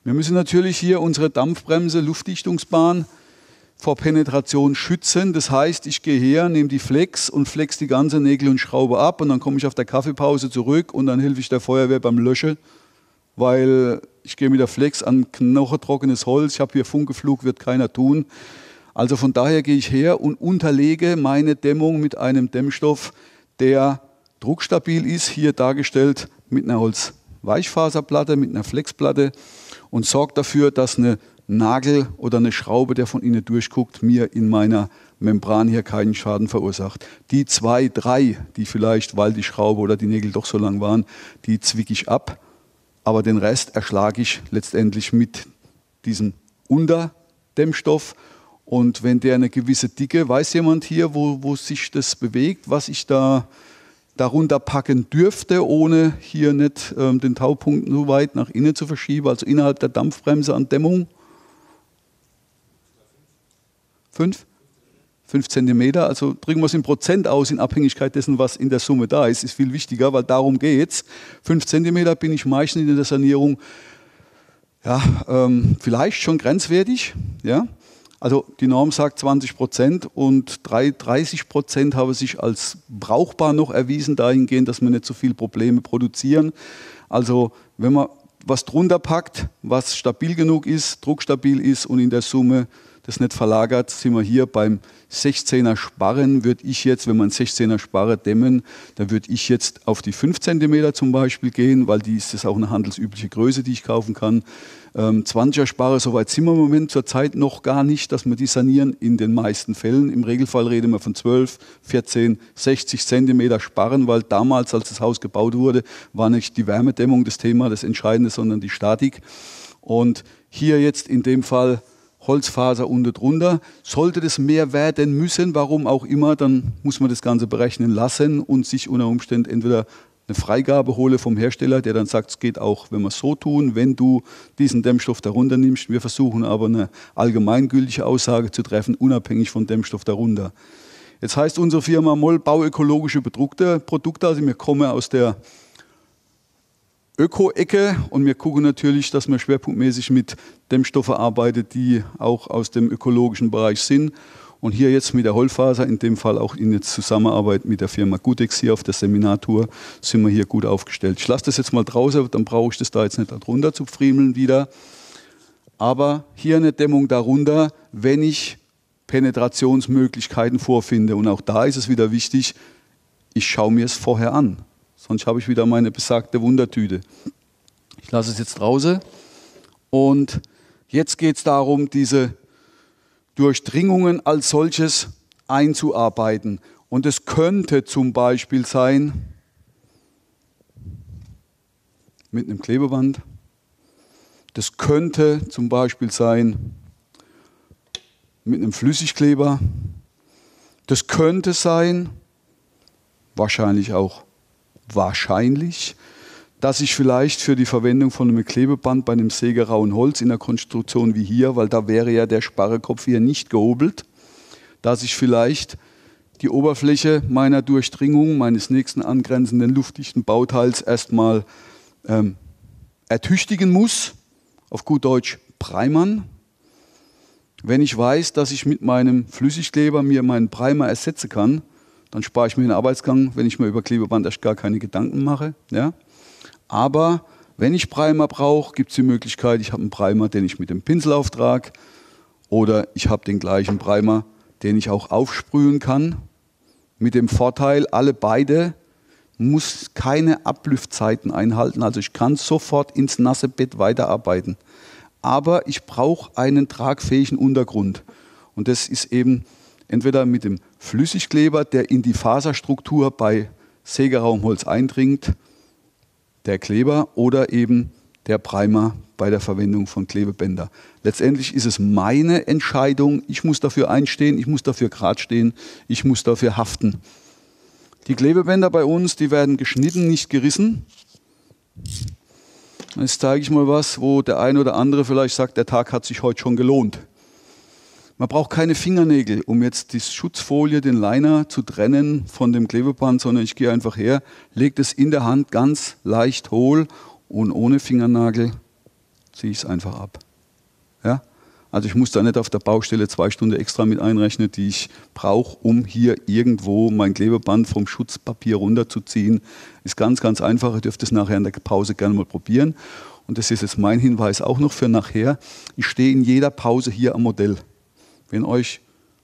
Wir müssen natürlich hier unsere Dampfbremse, Luftdichtungsbahn vor Penetration schützen. Das heißt, ich gehe her, nehme die Flex und flex die ganze Nägel und Schraube ab und dann komme ich auf der Kaffeepause zurück und dann helfe ich der Feuerwehr beim Löschen, weil ich gehe mit der Flex an knochentrockenes Holz, ich habe hier Funkeflug, wird keiner tun. Also von daher gehe ich her und unterlege meine Dämmung mit einem Dämmstoff, der druckstabil ist, hier dargestellt mit einer Holzweichfaserplatte, mit einer Flexplatte und sorgt dafür, dass eine Nagel oder eine Schraube, der von innen durchguckt, mir in meiner Membran hier keinen Schaden verursacht. Die zwei, drei, die vielleicht, weil die Schraube oder die Nägel doch so lang waren, die zwicke ich ab, aber den Rest erschlage ich letztendlich mit diesem Unterdämmstoff. Und wenn der eine gewisse Dicke, weiß jemand hier, wo, wo sich das bewegt, was ich da darunter packen dürfte, ohne hier nicht ähm, den Taupunkt so weit nach innen zu verschieben, also innerhalb der Dampfbremse an Dämmung? Fünf? Fünf Zentimeter, also drücken wir es in Prozent aus, in Abhängigkeit dessen, was in der Summe da ist, ist viel wichtiger, weil darum geht es. Fünf Zentimeter bin ich meistens in der Sanierung ja, ähm, vielleicht schon grenzwertig. Ja? Also die Norm sagt 20 Prozent und 30 Prozent haben sich als brauchbar noch erwiesen, dahingehend, dass wir nicht so viele Probleme produzieren. Also wenn man was drunter packt, was stabil genug ist, druckstabil ist und in der Summe das nicht verlagert, sind wir hier beim 16er Sparren. Würde ich jetzt, wenn man 16er Sparre dämmen, dann würde ich jetzt auf die 5 cm zum Beispiel gehen, weil die ist das auch eine handelsübliche Größe, die ich kaufen kann. 20er ähm, Sparre, soweit sind wir im Moment zurzeit noch gar nicht, dass wir die sanieren in den meisten Fällen. Im Regelfall reden wir von 12, 14, 60 Zentimeter Sparren, weil damals, als das Haus gebaut wurde, war nicht die Wärmedämmung das Thema, das Entscheidende, sondern die Statik. Und hier jetzt in dem Fall Holzfaser unten drunter. Sollte das mehr werden müssen, warum auch immer, dann muss man das Ganze berechnen lassen und sich unter Umständen entweder eine Freigabe hole vom Hersteller, der dann sagt, es geht auch, wenn wir es so tun, wenn du diesen Dämmstoff darunter nimmst. Wir versuchen aber eine allgemeingültige Aussage zu treffen, unabhängig vom Dämmstoff darunter. Jetzt heißt unsere Firma Moll Bauökologische Produkte, Produkte, also wir kommen aus der Öko-Ecke und wir gucken natürlich, dass man schwerpunktmäßig mit Dämmstoffen arbeitet, die auch aus dem ökologischen Bereich sind. Und hier jetzt mit der Holzfaser, in dem Fall auch in der Zusammenarbeit mit der Firma Gutex hier auf der Seminartour, sind wir hier gut aufgestellt. Ich lasse das jetzt mal draußen, dann brauche ich das da jetzt nicht darunter zu friemeln wieder. Aber hier eine Dämmung darunter, wenn ich Penetrationsmöglichkeiten vorfinde. Und auch da ist es wieder wichtig, ich schaue mir es vorher an. Sonst habe ich wieder meine besagte Wundertüte. Ich lasse es jetzt draußen. Und jetzt geht es darum, diese Durchdringungen als solches einzuarbeiten. Und es könnte zum Beispiel sein, mit einem Klebeband. Das könnte zum Beispiel sein mit einem Flüssigkleber. Das könnte sein, wahrscheinlich auch wahrscheinlich, dass ich vielleicht für die Verwendung von einem Klebeband bei einem sägerauen Holz in der Konstruktion wie hier, weil da wäre ja der Sparrekopf hier nicht gehobelt, dass ich vielleicht die Oberfläche meiner Durchdringung, meines nächsten angrenzenden luftdichten Bauteils erstmal ähm, ertüchtigen muss, auf gut Deutsch primern. Wenn ich weiß, dass ich mit meinem Flüssigkleber mir meinen Primer ersetzen kann, dann spare ich mir den Arbeitsgang, wenn ich mir über Klebeband erst gar keine Gedanken mache. Ja? Aber wenn ich Primer brauche, gibt es die Möglichkeit, ich habe einen Primer, den ich mit dem Pinsel auftrage oder ich habe den gleichen Primer, den ich auch aufsprühen kann. Mit dem Vorteil, alle beide muss keine Ablüftzeiten einhalten. Also ich kann sofort ins nasse Bett weiterarbeiten. Aber ich brauche einen tragfähigen Untergrund. Und das ist eben entweder mit dem Flüssigkleber, der in die Faserstruktur bei Sägeraumholz eindringt, der Kleber oder eben der Primer bei der Verwendung von Klebebänder. Letztendlich ist es meine Entscheidung. Ich muss dafür einstehen, ich muss dafür gerade stehen, ich muss dafür haften. Die Klebebänder bei uns, die werden geschnitten, nicht gerissen. Jetzt zeige ich mal was, wo der eine oder andere vielleicht sagt, der Tag hat sich heute schon gelohnt. Man braucht keine Fingernägel, um jetzt die Schutzfolie, den Liner zu trennen von dem Klebeband, sondern ich gehe einfach her, lege es in der Hand ganz leicht hohl und ohne Fingernagel ziehe ich es einfach ab. Ja? Also ich muss da nicht auf der Baustelle zwei Stunden extra mit einrechnen, die ich brauche, um hier irgendwo mein Klebeband vom Schutzpapier runterzuziehen. Ist ganz, ganz einfach. Ihr dürft es nachher in der Pause gerne mal probieren. Und das ist jetzt mein Hinweis auch noch für nachher. Ich stehe in jeder Pause hier am Modell. Wenn euch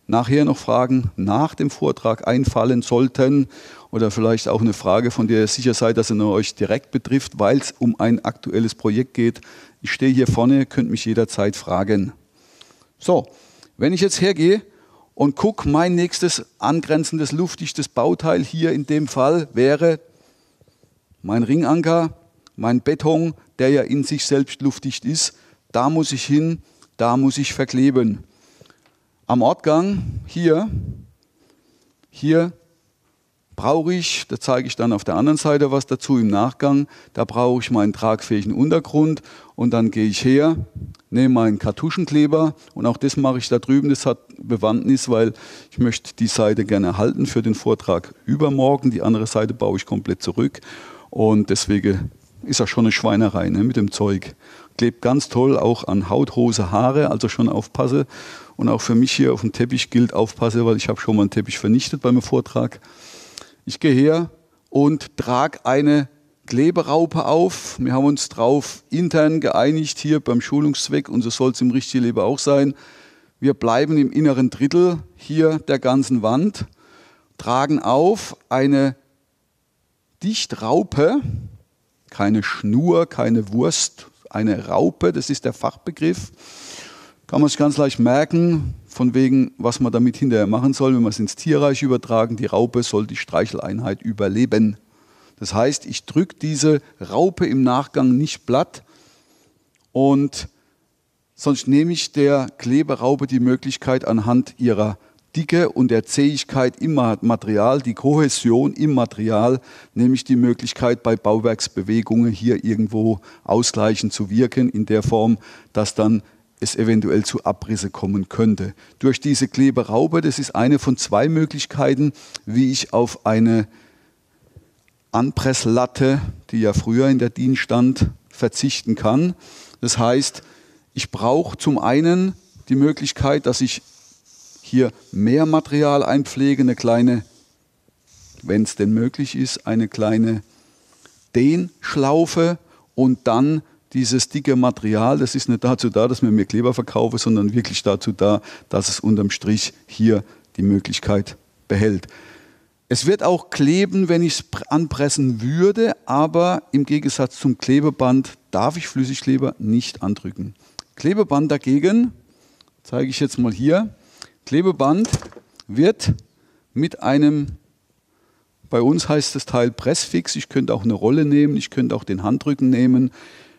nachher noch Fragen nach dem Vortrag einfallen sollten oder vielleicht auch eine Frage, von der ihr sicher seid, dass sie euch direkt betrifft, weil es um ein aktuelles Projekt geht. Ich stehe hier vorne, könnt mich jederzeit fragen. So, wenn ich jetzt hergehe und gucke, mein nächstes angrenzendes luftdichtes Bauteil hier in dem Fall wäre mein Ringanker, mein Beton, der ja in sich selbst luftdicht ist. Da muss ich hin, da muss ich verkleben. Am Ortgang hier, hier brauche ich, da zeige ich dann auf der anderen Seite was dazu im Nachgang, da brauche ich meinen tragfähigen Untergrund und dann gehe ich her, nehme meinen Kartuschenkleber und auch das mache ich da drüben, das hat Bewandtnis, weil ich möchte die Seite gerne halten für den Vortrag übermorgen, die andere Seite baue ich komplett zurück und deswegen ist das schon eine Schweinerei ne, mit dem Zeug. Klebt ganz toll auch an Haut, Hose, Haare, also schon aufpasse. Und auch für mich hier auf dem Teppich gilt aufpasse, weil ich habe schon mal einen Teppich vernichtet beim Vortrag. Ich gehe her und trage eine Kleberaupe auf. Wir haben uns drauf intern geeinigt hier beim Schulungszweck und so soll es im richtigen Leben auch sein. Wir bleiben im inneren Drittel hier der ganzen Wand, tragen auf eine Dichtraupe, keine Schnur, keine Wurst, eine Raupe, das ist der Fachbegriff. Kann man sich ganz leicht merken, von wegen, was man damit hinterher machen soll, wenn wir es ins Tierreich übertragen. Die Raupe soll die Streicheleinheit überleben. Das heißt, ich drücke diese Raupe im Nachgang nicht platt und sonst nehme ich der Kleberaupe die Möglichkeit anhand ihrer Dicke und der Zähigkeit im Material, die Kohäsion im Material, nämlich die Möglichkeit bei Bauwerksbewegungen hier irgendwo ausgleichend zu wirken, in der Form, dass dann es eventuell zu Abrisse kommen könnte. Durch diese Kleberaube, das ist eine von zwei Möglichkeiten, wie ich auf eine Anpresslatte, die ja früher in der DIN stand, verzichten kann. Das heißt, ich brauche zum einen die Möglichkeit, dass ich hier mehr Material einpflege, eine kleine, wenn es denn möglich ist, eine kleine Dehnschlaufe und dann dieses dicke Material, das ist nicht dazu da, dass man mir Kleber verkaufe, sondern wirklich dazu da, dass es unterm Strich hier die Möglichkeit behält. Es wird auch kleben, wenn ich es anpressen würde, aber im Gegensatz zum Klebeband darf ich Flüssigkleber nicht andrücken. Klebeband dagegen, zeige ich jetzt mal hier, Klebeband wird mit einem, bei uns heißt das Teil Pressfix, ich könnte auch eine Rolle nehmen, ich könnte auch den Handrücken nehmen,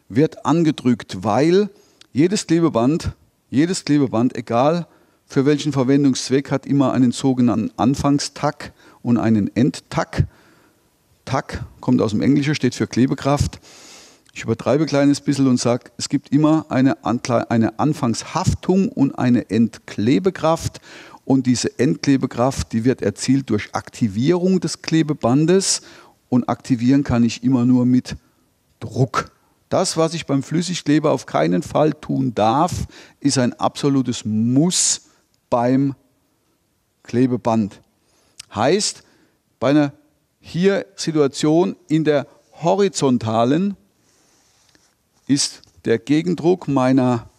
wird angedrückt, weil jedes Klebeband, jedes Klebeband, egal für welchen Verwendungszweck, hat immer einen sogenannten Anfangstack und einen Endtack. Tack kommt aus dem Englischen, steht für Klebekraft. Ich übertreibe ein kleines bisschen und sage, es gibt immer eine, eine Anfangshaftung und eine Entklebekraft. Und diese Entklebekraft, die wird erzielt durch Aktivierung des Klebebandes. Und aktivieren kann ich immer nur mit Druck. Das, was ich beim Flüssigkleber auf keinen Fall tun darf, ist ein absolutes Muss beim Klebeband. Heißt, bei einer hier Situation in der horizontalen ist der Gegendruck meiner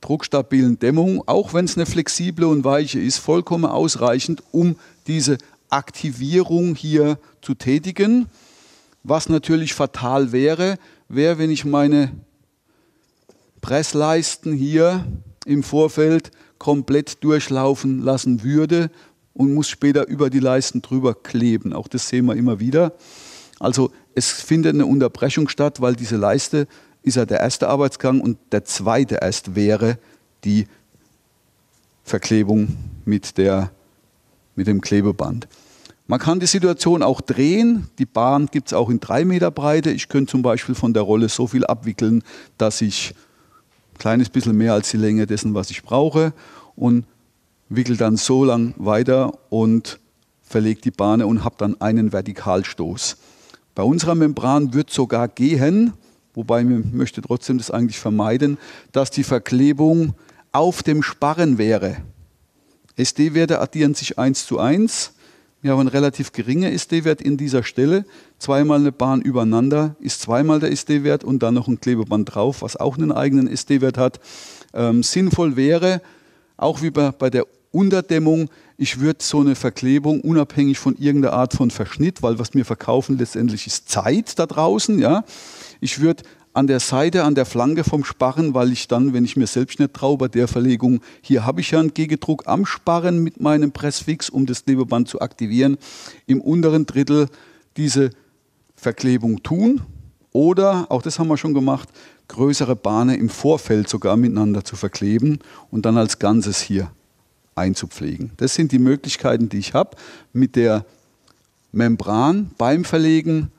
druckstabilen Dämmung, auch wenn es eine flexible und weiche ist, vollkommen ausreichend, um diese Aktivierung hier zu tätigen. Was natürlich fatal wäre, wäre, wenn ich meine Pressleisten hier im Vorfeld komplett durchlaufen lassen würde und muss später über die Leisten drüber kleben. Auch das sehen wir immer wieder. Also es findet eine Unterbrechung statt, weil diese Leiste ist ja der erste Arbeitsgang und der zweite erst wäre die Verklebung mit, der, mit dem Klebeband. Man kann die Situation auch drehen. Die Bahn gibt es auch in drei Meter Breite. Ich könnte zum Beispiel von der Rolle so viel abwickeln, dass ich ein kleines bisschen mehr als die Länge dessen, was ich brauche, und wickel dann so lang weiter und verlege die Bahne und habe dann einen Vertikalstoß. Bei unserer Membran wird sogar gehen, wobei man möchte trotzdem das eigentlich vermeiden, dass die Verklebung auf dem Sparren wäre. SD-Werte addieren sich 1 zu 1. Wir haben relativ geringen SD-Wert in dieser Stelle. Zweimal eine Bahn übereinander ist zweimal der SD-Wert und dann noch ein Klebeband drauf, was auch einen eigenen SD-Wert hat. Ähm, sinnvoll wäre, auch wie bei, bei der Unterdämmung, ich würde so eine Verklebung unabhängig von irgendeiner Art von Verschnitt, weil was wir verkaufen letztendlich ist Zeit da draußen, ja. Ich würde an der Seite, an der Flanke vom Sparren, weil ich dann, wenn ich mir selbst nicht traue, bei der Verlegung, hier habe ich ja einen Gegendruck am Sparren mit meinem Pressfix, um das Klebeband zu aktivieren, im unteren Drittel diese Verklebung tun. Oder, auch das haben wir schon gemacht, größere Bahnen im Vorfeld sogar miteinander zu verkleben und dann als Ganzes hier einzupflegen. Das sind die Möglichkeiten, die ich habe mit der Membran beim Verlegen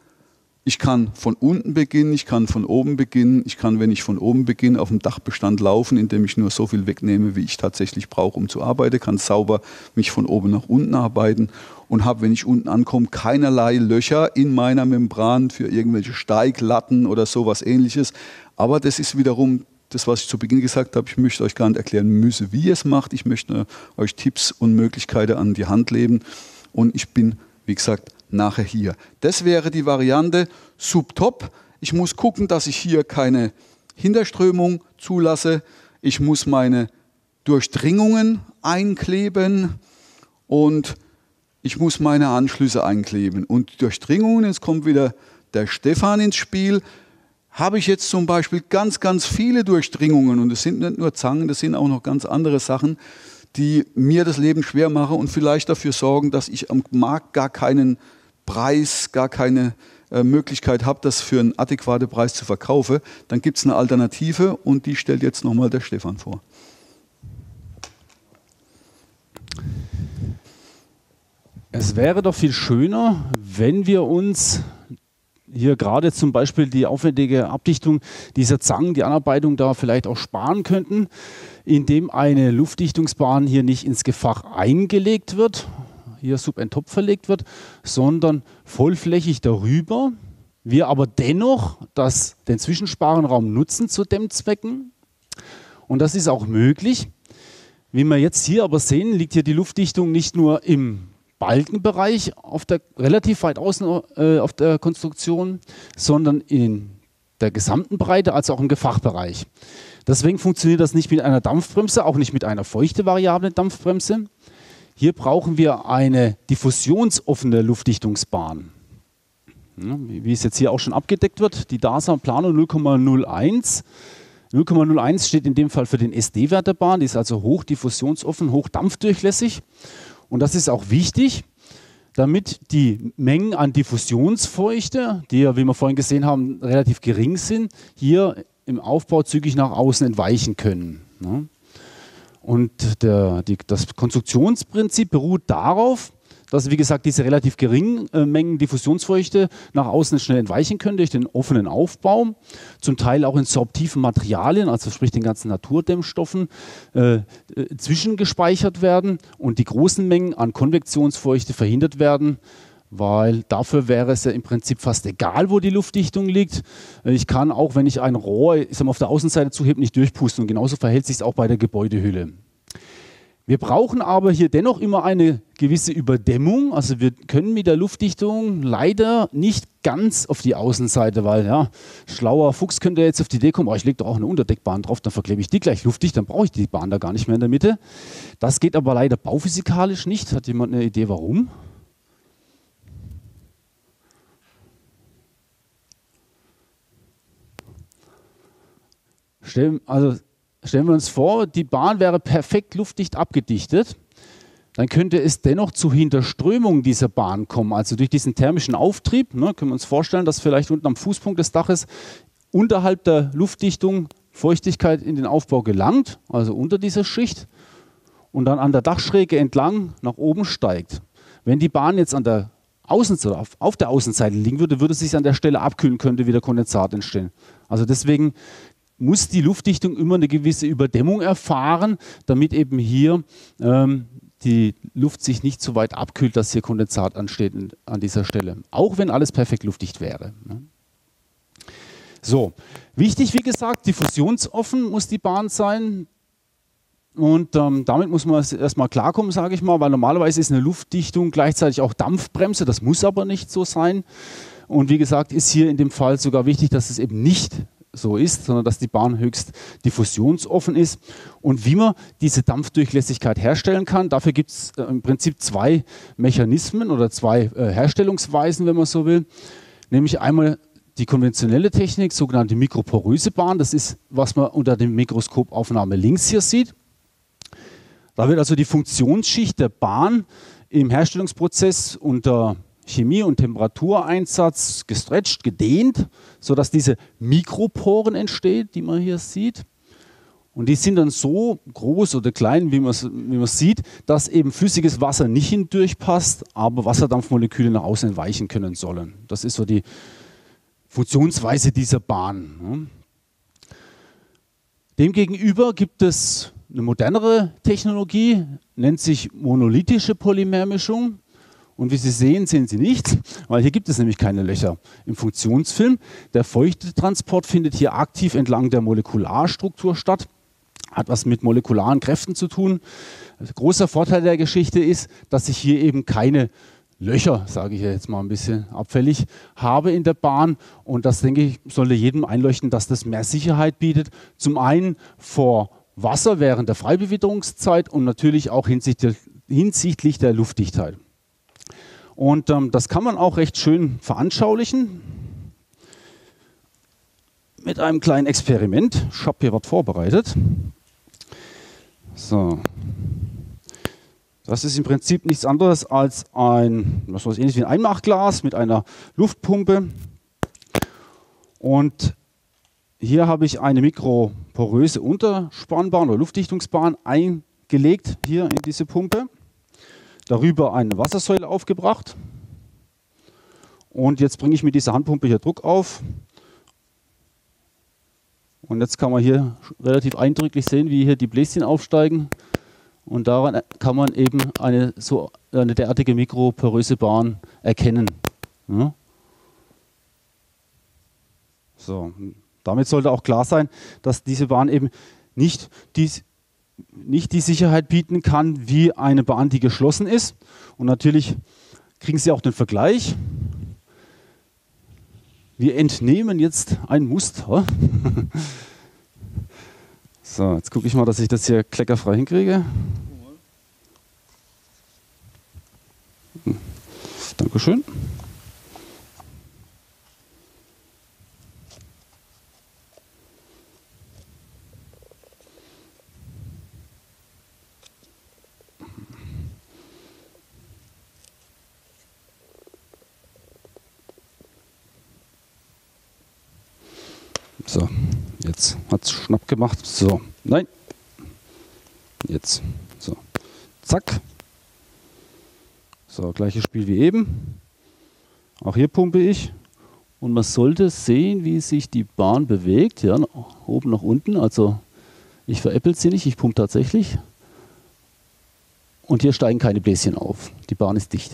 ich kann von unten beginnen, ich kann von oben beginnen, ich kann, wenn ich von oben beginne, auf dem Dachbestand laufen, indem ich nur so viel wegnehme, wie ich tatsächlich brauche, um zu arbeiten, kann sauber mich von oben nach unten arbeiten und habe, wenn ich unten ankomme, keinerlei Löcher in meiner Membran für irgendwelche Steiglatten oder sowas ähnliches. Aber das ist wiederum das, was ich zu Beginn gesagt habe, ich möchte euch gar nicht erklären müssen, wie ihr es macht. Ich möchte euch Tipps und Möglichkeiten an die Hand leben. Und ich bin, wie gesagt, nachher hier. Das wäre die Variante subtop. Ich muss gucken, dass ich hier keine Hinterströmung zulasse. Ich muss meine Durchdringungen einkleben und ich muss meine Anschlüsse einkleben. Und Durchdringungen, jetzt kommt wieder der Stefan ins Spiel, habe ich jetzt zum Beispiel ganz, ganz viele Durchdringungen und es sind nicht nur Zangen, das sind auch noch ganz andere Sachen, die mir das Leben schwer machen und vielleicht dafür sorgen, dass ich am Markt gar keinen Preis, gar keine äh, Möglichkeit habe, das für einen adäquaten Preis zu verkaufen, dann gibt es eine Alternative und die stellt jetzt nochmal der Stefan vor. Es wäre doch viel schöner, wenn wir uns hier gerade zum Beispiel die aufwendige Abdichtung dieser Zangen, die Anarbeitung da vielleicht auch sparen könnten, indem eine Luftdichtungsbahn hier nicht ins Gefach eingelegt wird, hier sub Topf verlegt wird, sondern vollflächig darüber. Wir aber dennoch das, den Zwischensparenraum nutzen zu Dämmzwecken. Und das ist auch möglich. Wie wir jetzt hier aber sehen, liegt hier die Luftdichtung nicht nur im Balkenbereich auf der, relativ weit außen äh, auf der Konstruktion, sondern in der gesamten Breite, also auch im Gefachbereich. Deswegen funktioniert das nicht mit einer Dampfbremse, auch nicht mit einer feuchte variablen Dampfbremse. Hier brauchen wir eine diffusionsoffene Luftdichtungsbahn. Wie es jetzt hier auch schon abgedeckt wird, die DASA Plano 0,01. 0,01 steht in dem Fall für den SD-Wert der Bahn, die ist also hochdiffusionsoffen, hochdampfdurchlässig. Und das ist auch wichtig, damit die Mengen an Diffusionsfeuchte, die ja, wie wir vorhin gesehen haben, relativ gering sind, hier im Aufbau zügig nach außen entweichen können. Und der, die, das Konstruktionsprinzip beruht darauf, dass, wie gesagt, diese relativ geringen äh, Mengen Diffusionsfeuchte nach außen schnell entweichen können durch den offenen Aufbau, zum Teil auch in sorptiven Materialien, also sprich den ganzen Naturdämmstoffen, äh, äh, zwischengespeichert werden und die großen Mengen an Konvektionsfeuchte verhindert werden, weil dafür wäre es ja im Prinzip fast egal, wo die Luftdichtung liegt. Ich kann auch, wenn ich ein Rohr ich sag mal, auf der Außenseite zuhebe, nicht durchpusten und genauso verhält sich es auch bei der Gebäudehülle. Wir brauchen aber hier dennoch immer eine gewisse Überdämmung. Also wir können mit der Luftdichtung leider nicht ganz auf die Außenseite, weil ja, schlauer Fuchs könnte jetzt auf die Idee kommen, oh, ich lege doch auch eine Unterdeckbahn drauf, dann verklebe ich die gleich luftdicht, dann brauche ich die Bahn da gar nicht mehr in der Mitte. Das geht aber leider bauphysikalisch nicht. Hat jemand eine Idee, warum? Stellen, also stellen wir uns vor, die Bahn wäre perfekt luftdicht abgedichtet. Dann könnte es dennoch zu Hinterströmungen dieser Bahn kommen. Also durch diesen thermischen Auftrieb ne, können wir uns vorstellen, dass vielleicht unten am Fußpunkt des Daches unterhalb der Luftdichtung Feuchtigkeit in den Aufbau gelangt, also unter dieser Schicht, und dann an der Dachschräge entlang nach oben steigt. Wenn die Bahn jetzt an der Außenseite, auf, der Außenseite liegen würde, würde es sich an der Stelle abkühlen, könnte wieder Kondensat entstehen. Also deswegen muss die Luftdichtung immer eine gewisse Überdämmung erfahren, damit eben hier ähm, die Luft sich nicht so weit abkühlt, dass hier Kondensat ansteht an dieser Stelle. Auch wenn alles perfekt luftdicht wäre. Ne? So, wichtig, wie gesagt, diffusionsoffen muss die Bahn sein. Und ähm, damit muss man erstmal klarkommen, sage ich mal, weil normalerweise ist eine Luftdichtung gleichzeitig auch Dampfbremse. Das muss aber nicht so sein. Und wie gesagt, ist hier in dem Fall sogar wichtig, dass es eben nicht so ist, sondern dass die Bahn höchst diffusionsoffen ist. Und wie man diese Dampfdurchlässigkeit herstellen kann, dafür gibt es äh, im Prinzip zwei Mechanismen oder zwei äh, Herstellungsweisen, wenn man so will. Nämlich einmal die konventionelle Technik, sogenannte mikroporöse Bahn. Das ist, was man unter dem Mikroskopaufnahme links hier sieht. Da wird also die Funktionsschicht der Bahn im Herstellungsprozess unter Chemie- und Temperatureinsatz gestretcht, gedehnt, sodass diese Mikroporen entstehen, die man hier sieht. Und die sind dann so groß oder klein, wie man wie sieht, dass eben flüssiges Wasser nicht hindurchpasst, aber Wasserdampfmoleküle nach außen entweichen können sollen. Das ist so die Funktionsweise dieser Bahn. Ne? Demgegenüber gibt es eine modernere Technologie, nennt sich monolithische Polymermischung. Und wie Sie sehen, sehen Sie nichts, weil hier gibt es nämlich keine Löcher im Funktionsfilm. Der Feuchtetransport findet hier aktiv entlang der Molekularstruktur statt, hat was mit molekularen Kräften zu tun. Also großer Vorteil der Geschichte ist, dass sich hier eben keine Löcher, sage ich jetzt mal ein bisschen abfällig, habe in der Bahn. Und das, denke ich, sollte jedem einleuchten, dass das mehr Sicherheit bietet. Zum einen vor Wasser während der Freibewitterungszeit und natürlich auch hinsichtlich der Luftdichtheit. Und ähm, das kann man auch recht schön veranschaulichen mit einem kleinen Experiment. Ich habe hier was vorbereitet. So. Das ist im Prinzip nichts anderes als ein, was weiß ähnlich wie ein Einmachglas mit einer Luftpumpe. Und hier habe ich eine mikroporöse Unterspannbahn oder Luftdichtungsbahn eingelegt, hier in diese Pumpe darüber eine Wassersäule aufgebracht. Und jetzt bringe ich mit dieser Handpumpe hier Druck auf. Und jetzt kann man hier relativ eindrücklich sehen, wie hier die Bläschen aufsteigen. Und daran kann man eben eine, so eine derartige mikroporöse Bahn erkennen. Ja. So, damit sollte auch klar sein, dass diese Bahn eben nicht die nicht die Sicherheit bieten kann wie eine Bahn, die geschlossen ist. Und natürlich kriegen Sie auch den Vergleich. Wir entnehmen jetzt ein Muster. (laughs) so, jetzt gucke ich mal, dass ich das hier kleckerfrei hinkriege. Hm. Dankeschön. So, jetzt hat es schnapp gemacht. So, nein. Jetzt. So, zack. So, gleiches Spiel wie eben. Auch hier pumpe ich. Und man sollte sehen, wie sich die Bahn bewegt. Ja, oben nach unten. Also ich veräppelt sie nicht, ich pumpe tatsächlich. Und hier steigen keine Bläschen auf. Die Bahn ist dicht.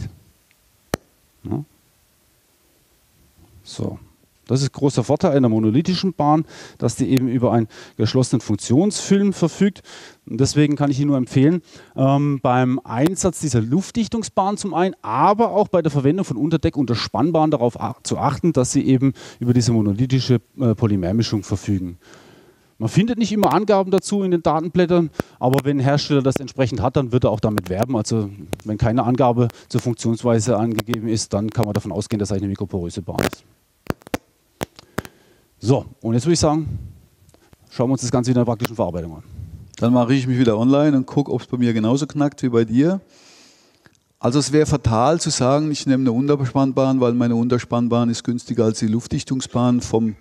Ja. So. Das ist großer Vorteil einer monolithischen Bahn, dass die eben über einen geschlossenen Funktionsfilm verfügt. Und deswegen kann ich Ihnen nur empfehlen, ähm, beim Einsatz dieser Luftdichtungsbahn zum einen, aber auch bei der Verwendung von Unterdeck- und Spannbahnen darauf zu achten, dass sie eben über diese monolithische äh, Polymermischung verfügen. Man findet nicht immer Angaben dazu in den Datenblättern, aber wenn ein Hersteller das entsprechend hat, dann wird er auch damit werben. Also wenn keine Angabe zur Funktionsweise angegeben ist, dann kann man davon ausgehen, dass es eine mikroporöse Bahn ist. So, und jetzt würde ich sagen, schauen wir uns das Ganze in der praktischen Verarbeitung an. Dann mache ich mich wieder online und gucke, ob es bei mir genauso knackt wie bei dir. Also es wäre fatal zu sagen, ich nehme eine Unterspannbahn, weil meine Unterspannbahn ist günstiger als die Luftdichtungsbahn vom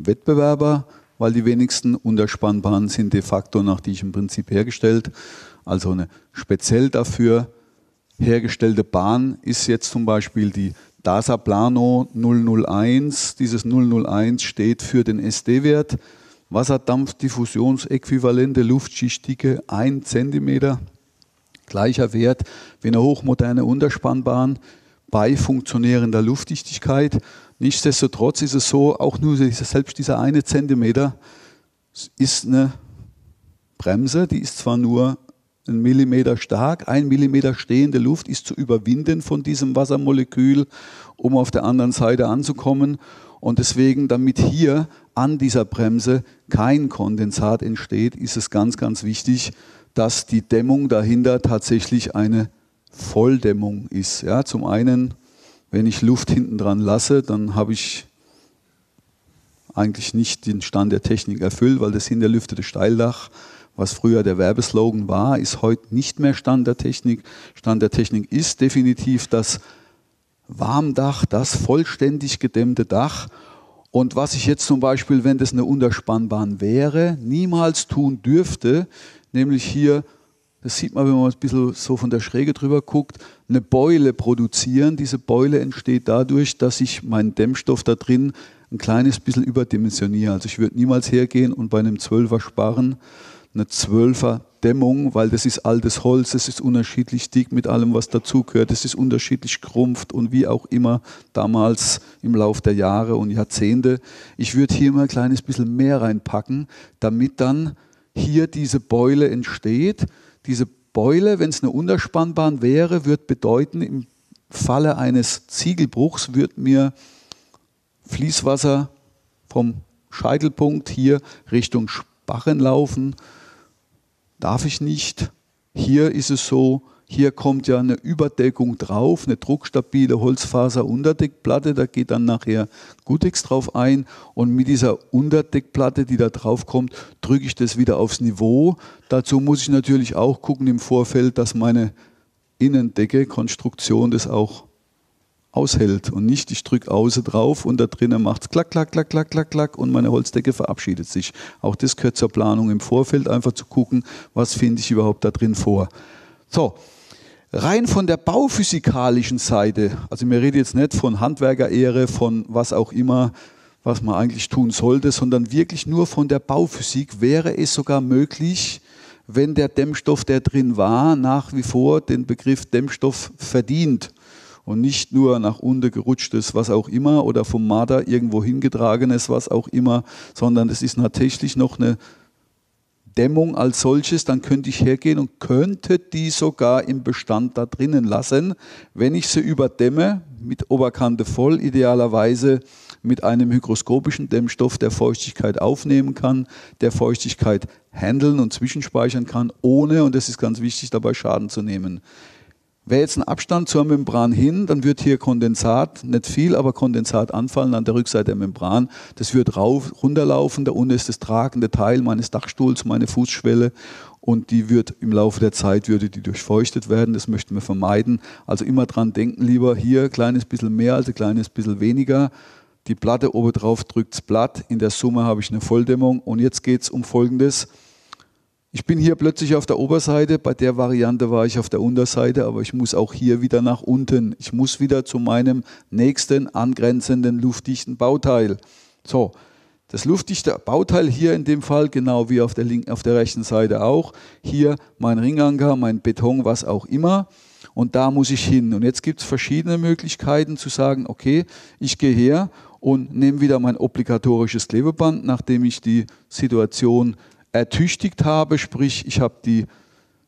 Wettbewerber, weil die wenigsten Unterspannbahnen sind de facto nach diesem Prinzip hergestellt. Also eine speziell dafür hergestellte Bahn ist jetzt zum Beispiel die DASA Plano 001. Dieses 001 steht für den SD-Wert. Wasserdampfdiffusionsäquivalente Luftschichtdicke 1 cm. Gleicher Wert wie eine hochmoderne Unterspannbahn bei funktionierender Luftdichtigkeit. Nichtsdestotrotz ist es so, auch nur selbst dieser eine Zentimeter ist eine Bremse, die ist zwar nur einen Millimeter stark. Ein Millimeter stehende Luft ist zu überwinden von diesem Wassermolekül, um auf der anderen Seite anzukommen. Und deswegen, damit hier an dieser Bremse kein Kondensat entsteht, ist es ganz, ganz wichtig, dass die Dämmung dahinter tatsächlich eine Volldämmung ist. Ja, zum einen, wenn ich Luft hinten dran lasse, dann habe ich eigentlich nicht den Stand der Technik erfüllt, weil das hinterlüftete Steildach, was früher der Werbeslogan war, ist heute nicht mehr Stand der Technik. Stand der Technik ist definitiv das Warmdach, das vollständig gedämmte Dach. Und was ich jetzt zum Beispiel, wenn das eine Unterspannbahn wäre, niemals tun dürfte, nämlich hier, das sieht man, wenn man ein bisschen so von der Schräge drüber guckt, eine Beule produzieren. Diese Beule entsteht dadurch, dass ich meinen Dämmstoff da drin ein kleines bisschen überdimensioniere. Also ich würde niemals hergehen und bei einem Zwölfer sparen, eine Zwölfer Dämmung, weil das ist altes Holz, es ist unterschiedlich dick mit allem, was dazugehört, es ist unterschiedlich krumpft und wie auch immer damals im Laufe der Jahre und Jahrzehnte. Ich würde hier mal ein kleines bisschen mehr reinpacken, damit dann hier diese Beule entsteht. Diese Beule, wenn es eine Unterspannbahn wäre, wird bedeuten, im Falle eines Ziegelbruchs wird mir Fließwasser vom Scheitelpunkt hier Richtung Spachen laufen darf ich nicht. Hier ist es so, hier kommt ja eine Überdeckung drauf, eine druckstabile Holzfaser-Unterdeckplatte, da geht dann nachher Gutex drauf ein und mit dieser Unterdeckplatte, die da drauf kommt, drücke ich das wieder aufs Niveau. Dazu muss ich natürlich auch gucken im Vorfeld, dass meine Innendecke, Konstruktion das auch aushält und nicht, ich drücke außen drauf und da drinnen macht es klack, klack, klack, klack, klack, klack und meine Holzdecke verabschiedet sich. Auch das gehört zur Planung im Vorfeld, einfach zu gucken, was finde ich überhaupt da drin vor. So, rein von der bauphysikalischen Seite, also mir rede jetzt nicht von Handwerkerehre, von was auch immer, was man eigentlich tun sollte, sondern wirklich nur von der Bauphysik wäre es sogar möglich, wenn der Dämmstoff, der drin war, nach wie vor den Begriff Dämmstoff verdient und nicht nur nach unten gerutschtes, was auch immer, oder vom Marder irgendwo hingetragenes, was auch immer, sondern es ist tatsächlich noch eine Dämmung als solches, dann könnte ich hergehen und könnte die sogar im Bestand da drinnen lassen, wenn ich sie überdämme, mit Oberkante voll, idealerweise mit einem hygroskopischen Dämmstoff, der Feuchtigkeit aufnehmen kann, der Feuchtigkeit handeln und zwischenspeichern kann, ohne, und das ist ganz wichtig, dabei Schaden zu nehmen. Wäre jetzt ein Abstand zur Membran hin, dann wird hier Kondensat, nicht viel, aber Kondensat anfallen an der Rückseite der Membran. Das wird rauf, runterlaufen, da unten ist das tragende Teil meines Dachstuhls, meine Fußschwelle und die wird im Laufe der Zeit würde die durchfeuchtet werden. Das möchten wir vermeiden. Also immer dran denken, lieber hier ein kleines bisschen mehr als ein kleines bisschen weniger. Die Platte oben drauf drückt das Blatt. In der Summe habe ich eine Volldämmung. Und jetzt geht es um Folgendes. Ich bin hier plötzlich auf der Oberseite, bei der Variante war ich auf der Unterseite, aber ich muss auch hier wieder nach unten. Ich muss wieder zu meinem nächsten angrenzenden luftdichten Bauteil. So, das luftdichte Bauteil hier in dem Fall, genau wie auf der, linken, auf der rechten Seite auch. Hier mein Ringanker, mein Beton, was auch immer. Und da muss ich hin. Und jetzt gibt es verschiedene Möglichkeiten zu sagen, okay, ich gehe her und nehme wieder mein obligatorisches Klebeband, nachdem ich die Situation ertüchtigt habe, sprich ich habe die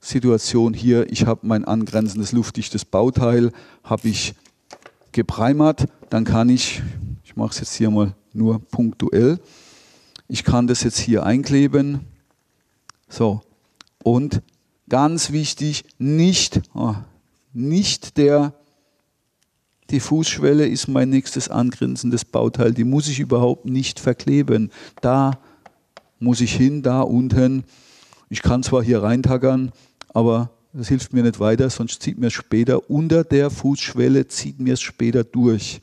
Situation hier, ich habe mein angrenzendes luftdichtes Bauteil, habe ich gepreimert, dann kann ich, ich mache es jetzt hier mal nur punktuell, ich kann das jetzt hier einkleben. So, und ganz wichtig, nicht, oh, nicht der, die Fußschwelle ist mein nächstes angrenzendes Bauteil, die muss ich überhaupt nicht verkleben. Da muss ich hin, da unten. Ich kann zwar hier reintackern, aber das hilft mir nicht weiter, sonst zieht mir es später unter der Fußschwelle, zieht mir es später durch.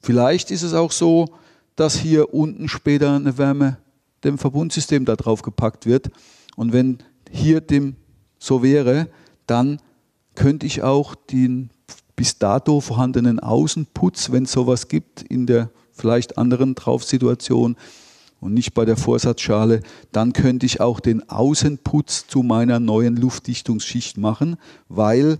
Vielleicht ist es auch so, dass hier unten später eine Wärme dem Verbundsystem da drauf gepackt wird. Und wenn hier dem so wäre, dann könnte ich auch den bis dato vorhandenen Außenputz, wenn es sowas gibt, in der vielleicht anderen Draufsituation, und nicht bei der Vorsatzschale, dann könnte ich auch den Außenputz zu meiner neuen Luftdichtungsschicht machen, weil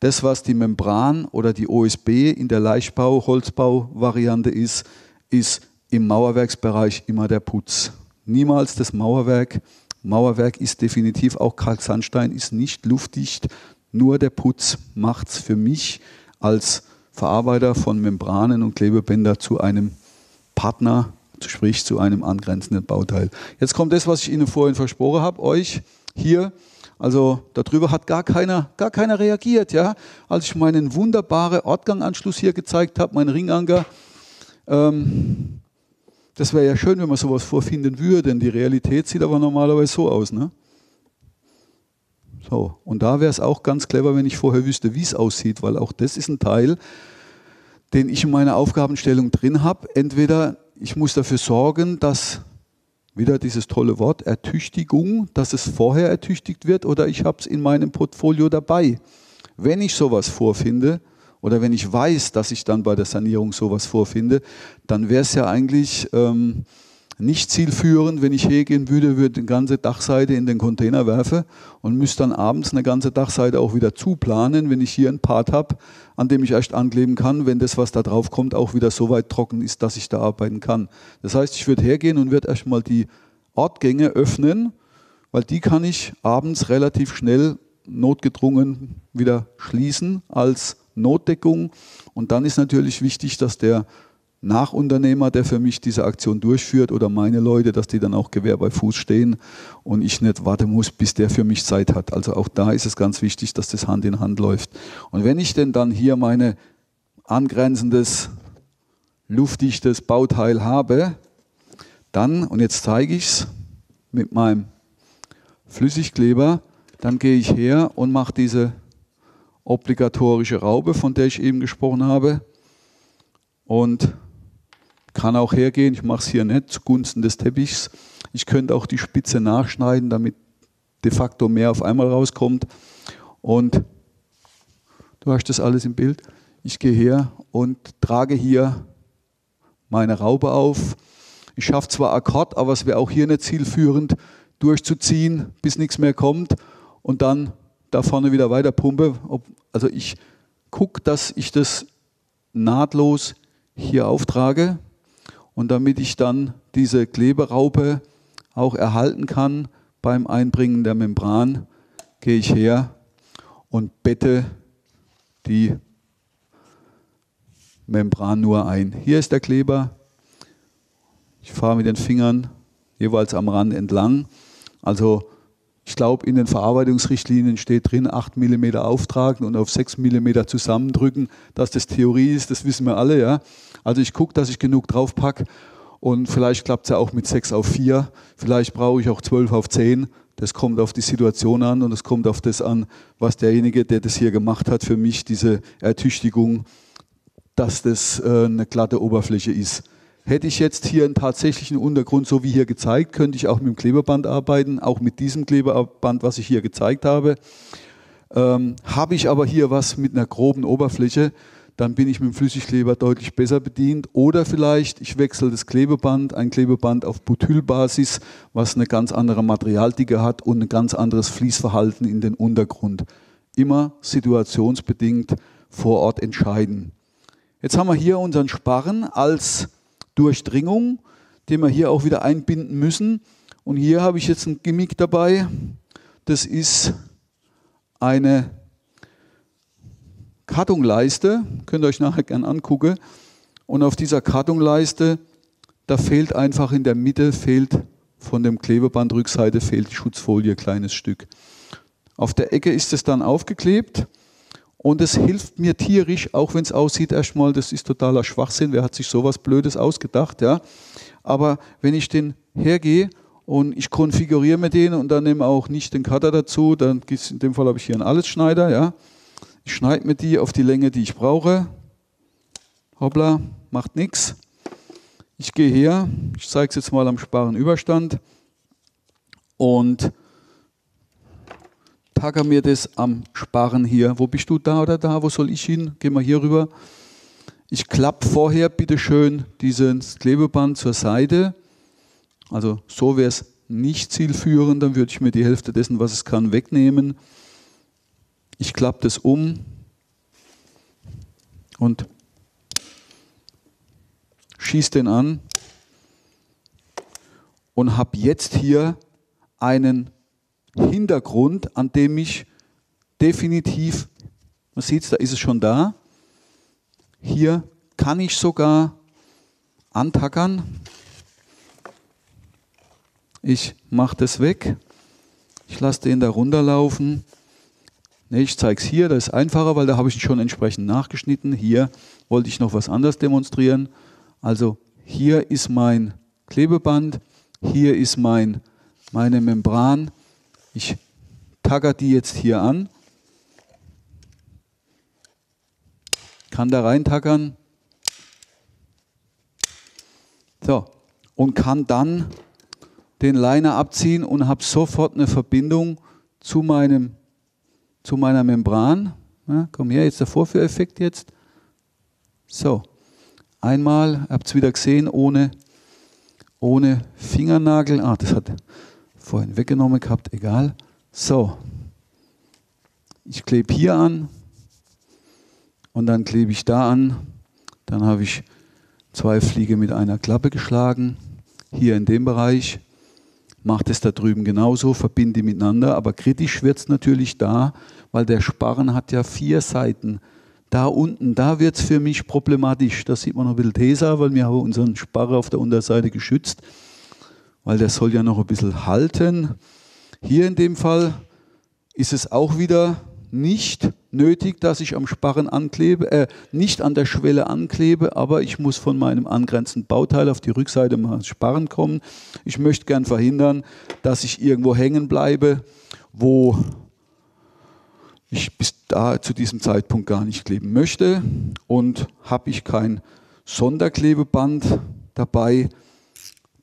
das, was die Membran oder die OSB in der Leichtbau, Holzbau-Variante ist, ist im Mauerwerksbereich immer der Putz. Niemals das Mauerwerk, Mauerwerk ist definitiv auch Kalksandstein, ist nicht luftdicht. Nur der Putz macht es für mich als Verarbeiter von Membranen und Klebebänder zu einem Partner, sprich zu einem angrenzenden Bauteil. Jetzt kommt das, was ich Ihnen vorhin versprochen habe, euch hier. Also darüber hat gar keiner, gar keiner reagiert. Ja? Als ich meinen wunderbaren Ortganganschluss hier gezeigt habe, meinen Ringanker, ähm, das wäre ja schön, wenn man sowas vorfinden würde, denn die Realität sieht aber normalerweise so aus. Ne? So, und da wäre es auch ganz clever, wenn ich vorher wüsste, wie es aussieht, weil auch das ist ein Teil, den ich in meiner Aufgabenstellung drin habe. Entweder ich muss dafür sorgen, dass wieder dieses tolle Wort Ertüchtigung, dass es vorher ertüchtigt wird, oder ich habe es in meinem Portfolio dabei. Wenn ich sowas vorfinde, oder wenn ich weiß, dass ich dann bei der Sanierung sowas vorfinde, dann wäre es ja eigentlich ähm, nicht zielführend, wenn ich hergehen würde, würde die ganze Dachseite in den Container werfe und müsste dann abends eine ganze Dachseite auch wieder zuplanen, wenn ich hier einen Part habe, an dem ich erst ankleben kann, wenn das, was da drauf kommt, auch wieder so weit trocken ist, dass ich da arbeiten kann. Das heißt, ich würde hergehen und würde erstmal die Ortgänge öffnen, weil die kann ich abends relativ schnell notgedrungen wieder schließen als Notdeckung. Und dann ist natürlich wichtig, dass der Nachunternehmer, der für mich diese Aktion durchführt oder meine Leute, dass die dann auch Gewehr bei Fuß stehen und ich nicht warten muss, bis der für mich Zeit hat. Also auch da ist es ganz wichtig, dass das Hand in Hand läuft. Und wenn ich denn dann hier meine angrenzendes, luftdichtes Bauteil habe, dann, und jetzt zeige ich es mit meinem Flüssigkleber, dann gehe ich her und mache diese obligatorische Raube, von der ich eben gesprochen habe. Und kann auch hergehen, ich mache es hier nicht zugunsten des Teppichs. Ich könnte auch die Spitze nachschneiden, damit de facto mehr auf einmal rauskommt. Und du hast das alles im Bild. Ich gehe her und trage hier meine Raube auf. Ich schaffe zwar Akkord, aber es wäre auch hier nicht zielführend, durchzuziehen, bis nichts mehr kommt und dann da vorne wieder weiter pumpe. Also ich gucke, dass ich das nahtlos hier auftrage und damit ich dann diese Kleberaupe auch erhalten kann beim Einbringen der Membran, gehe ich her und bette die Membran nur ein. Hier ist der Kleber. Ich fahre mit den Fingern jeweils am Rand entlang. Also ich glaube, in den Verarbeitungsrichtlinien steht drin, 8 mm auftragen und auf 6 mm zusammendrücken. Dass das Theorie ist, das wissen wir alle. Ja? Also ich gucke, dass ich genug drauf packe und vielleicht klappt es ja auch mit 6 auf 4. Vielleicht brauche ich auch 12 auf 10. Das kommt auf die Situation an und es kommt auf das an, was derjenige, der das hier gemacht hat, für mich diese Ertüchtigung, dass das äh, eine glatte Oberfläche ist. Hätte ich jetzt hier einen tatsächlichen Untergrund, so wie hier gezeigt, könnte ich auch mit dem Klebeband arbeiten, auch mit diesem Klebeband, was ich hier gezeigt habe. Ähm, habe ich aber hier was mit einer groben Oberfläche, dann bin ich mit dem Flüssigkleber deutlich besser bedient. Oder vielleicht, ich wechsle das Klebeband, ein Klebeband auf Butylbasis, was eine ganz andere Materialdicke hat und ein ganz anderes Fließverhalten in den Untergrund. Immer situationsbedingt vor Ort entscheiden. Jetzt haben wir hier unseren Sparren als Durchdringung, den wir hier auch wieder einbinden müssen. Und hier habe ich jetzt ein Gimmick dabei. Das ist eine Kartonleiste, könnt ihr euch nachher gerne angucken. Und auf dieser Kartonleiste, da fehlt einfach in der Mitte, fehlt von dem Klebebandrückseite, fehlt die Schutzfolie, kleines Stück. Auf der Ecke ist es dann aufgeklebt und es hilft mir tierisch, auch wenn es aussieht erstmal, das ist totaler Schwachsinn, wer hat sich sowas Blödes ausgedacht, ja. Aber wenn ich den hergehe und ich konfiguriere mir den und dann nehme auch nicht den Cutter dazu, dann in dem Fall habe ich hier einen Allesschneider, ja. Ich schneide mir die auf die Länge, die ich brauche. Hoppla, macht nichts. Ich gehe her, ich zeige es jetzt mal am Sparenüberstand und packe mir das am Sparren hier. Wo bist du da oder da? Wo soll ich hin? Gehen wir hier rüber. Ich klappe vorher bitte schön dieses Klebeband zur Seite. Also so wäre es nicht zielführend, dann würde ich mir die Hälfte dessen, was es kann, wegnehmen. Ich klappe das um und schieße den an und habe jetzt hier einen Hintergrund, an dem ich definitiv, man sieht es, da ist es schon da, hier kann ich sogar antackern. Ich mache das weg. Ich lasse den da runterlaufen. Ne, ich zeige es hier, das ist einfacher, weil da habe ich ihn schon entsprechend nachgeschnitten. Hier wollte ich noch was anderes demonstrieren. Also hier ist mein Klebeband, hier ist mein, meine Membran. Ich tagger die jetzt hier an, kann da rein tackern. So, und kann dann den Liner abziehen und habe sofort eine Verbindung zu, meinem, zu meiner Membran. Ja, komm her, jetzt der Vorführeffekt jetzt. So, einmal, habt es wieder gesehen, ohne, ohne Fingernagel. Ah, das hat vorhin weggenommen gehabt, egal. So, ich klebe hier an und dann klebe ich da an. Dann habe ich zwei Fliege mit einer Klappe geschlagen, hier in dem Bereich macht es da drüben genauso, verbinde miteinander. Aber kritisch wird es natürlich da, weil der Sparren hat ja vier Seiten. Da unten, da wird es für mich problematisch. Da sieht man noch ein bisschen Tesa, weil wir haben unseren Sparre auf der Unterseite geschützt, weil der soll ja noch ein bisschen halten. Hier in dem Fall ist es auch wieder nicht nötig, dass ich am Sparren anklebe, äh, nicht an der Schwelle anklebe, aber ich muss von meinem angrenzenden Bauteil auf die Rückseite meines Sparren kommen. Ich möchte gern verhindern, dass ich irgendwo hängen bleibe, wo ich bis da zu diesem Zeitpunkt gar nicht kleben möchte und habe ich kein Sonderklebeband dabei,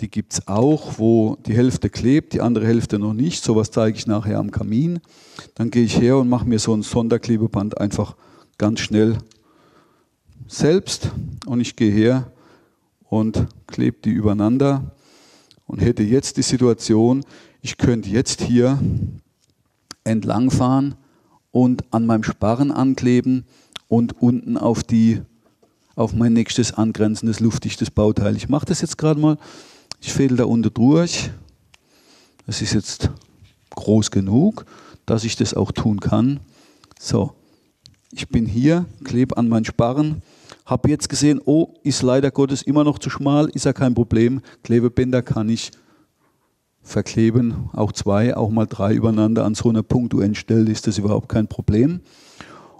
die gibt es auch, wo die Hälfte klebt, die andere Hälfte noch nicht. Sowas zeige ich nachher am Kamin. Dann gehe ich her und mache mir so ein Sonderklebeband einfach ganz schnell selbst. Und ich gehe her und klebe die übereinander und hätte jetzt die Situation, ich könnte jetzt hier entlangfahren und an meinem Sparren ankleben und unten auf die auf mein nächstes angrenzendes luftdichtes Bauteil. Ich mache das jetzt gerade mal. Ich fädel da unten durch. Das ist jetzt groß genug, dass ich das auch tun kann. So, ich bin hier, klebe an meinen Sparren, habe jetzt gesehen, oh, ist leider Gottes immer noch zu schmal, ist ja kein Problem. Klebebänder kann ich verkleben, auch zwei, auch mal drei übereinander an so einer punktuellen Stelle ist das überhaupt kein Problem.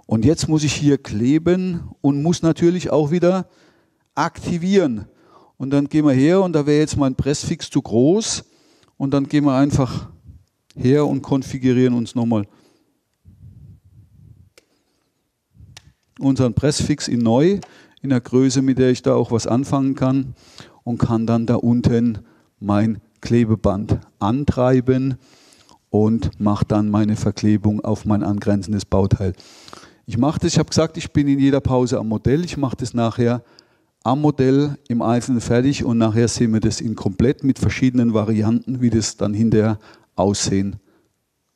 Und jetzt muss ich hier kleben und muss natürlich auch wieder aktivieren. Und dann gehen wir her und da wäre jetzt mein Pressfix zu groß. Und dann gehen wir einfach her und konfigurieren uns nochmal unseren Pressfix in neu, in der Größe, mit der ich da auch was anfangen kann und kann dann da unten mein Klebeband antreiben und mache dann meine Verklebung auf mein angrenzendes Bauteil. Ich mache das, ich habe gesagt, ich bin in jeder Pause am Modell, ich mache das nachher am Modell im Einzelnen fertig und nachher sehen wir das in komplett mit verschiedenen Varianten, wie das dann hinterher aussehen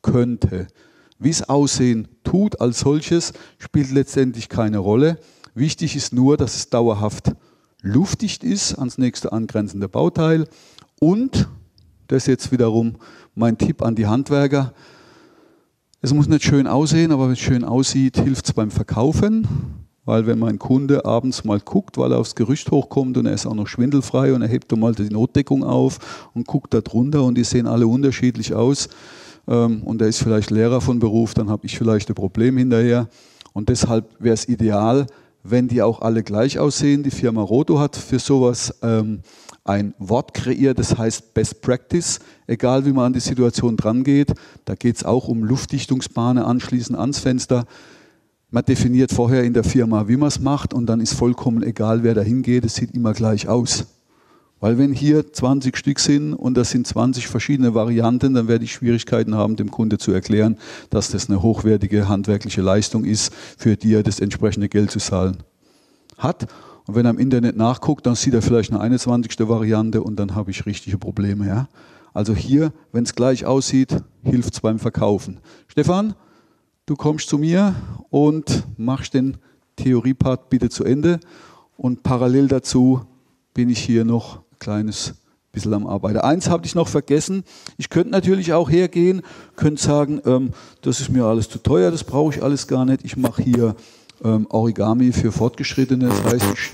könnte. Wie es aussehen tut als solches, spielt letztendlich keine Rolle. Wichtig ist nur, dass es dauerhaft luftdicht ist ans nächste angrenzende Bauteil und, das ist jetzt wiederum mein Tipp an die Handwerker, es muss nicht schön aussehen, aber wenn es schön aussieht, hilft es beim Verkaufen. Weil wenn mein Kunde abends mal guckt, weil er aufs Gerücht hochkommt und er ist auch noch schwindelfrei und er hebt mal die Notdeckung auf und guckt da drunter und die sehen alle unterschiedlich aus ähm, und er ist vielleicht Lehrer von Beruf, dann habe ich vielleicht ein Problem hinterher. Und deshalb wäre es ideal, wenn die auch alle gleich aussehen. Die Firma Roto hat für sowas ähm, ein Wort kreiert, das heißt Best Practice, egal wie man an die Situation dran geht. Da geht es auch um Luftdichtungsbahnen anschließend ans Fenster. Man definiert vorher in der Firma, wie man es macht und dann ist vollkommen egal, wer da hingeht, es sieht immer gleich aus. Weil wenn hier 20 Stück sind und das sind 20 verschiedene Varianten, dann werde ich Schwierigkeiten haben, dem Kunde zu erklären, dass das eine hochwertige handwerkliche Leistung ist, für die er das entsprechende Geld zu zahlen hat. Und wenn er im Internet nachguckt, dann sieht er vielleicht eine 21. Variante und dann habe ich richtige Probleme. Ja? Also hier, wenn es gleich aussieht, hilft es beim Verkaufen. Stefan? Du kommst zu mir und machst den Theoriepart bitte zu Ende. Und parallel dazu bin ich hier noch ein kleines bisschen am Arbeiten. Eins habe ich noch vergessen. Ich könnte natürlich auch hergehen, könnte sagen, ähm, das ist mir alles zu teuer, das brauche ich alles gar nicht. Ich mache hier ähm, Origami für Fortgeschrittene. Das heißt, ich,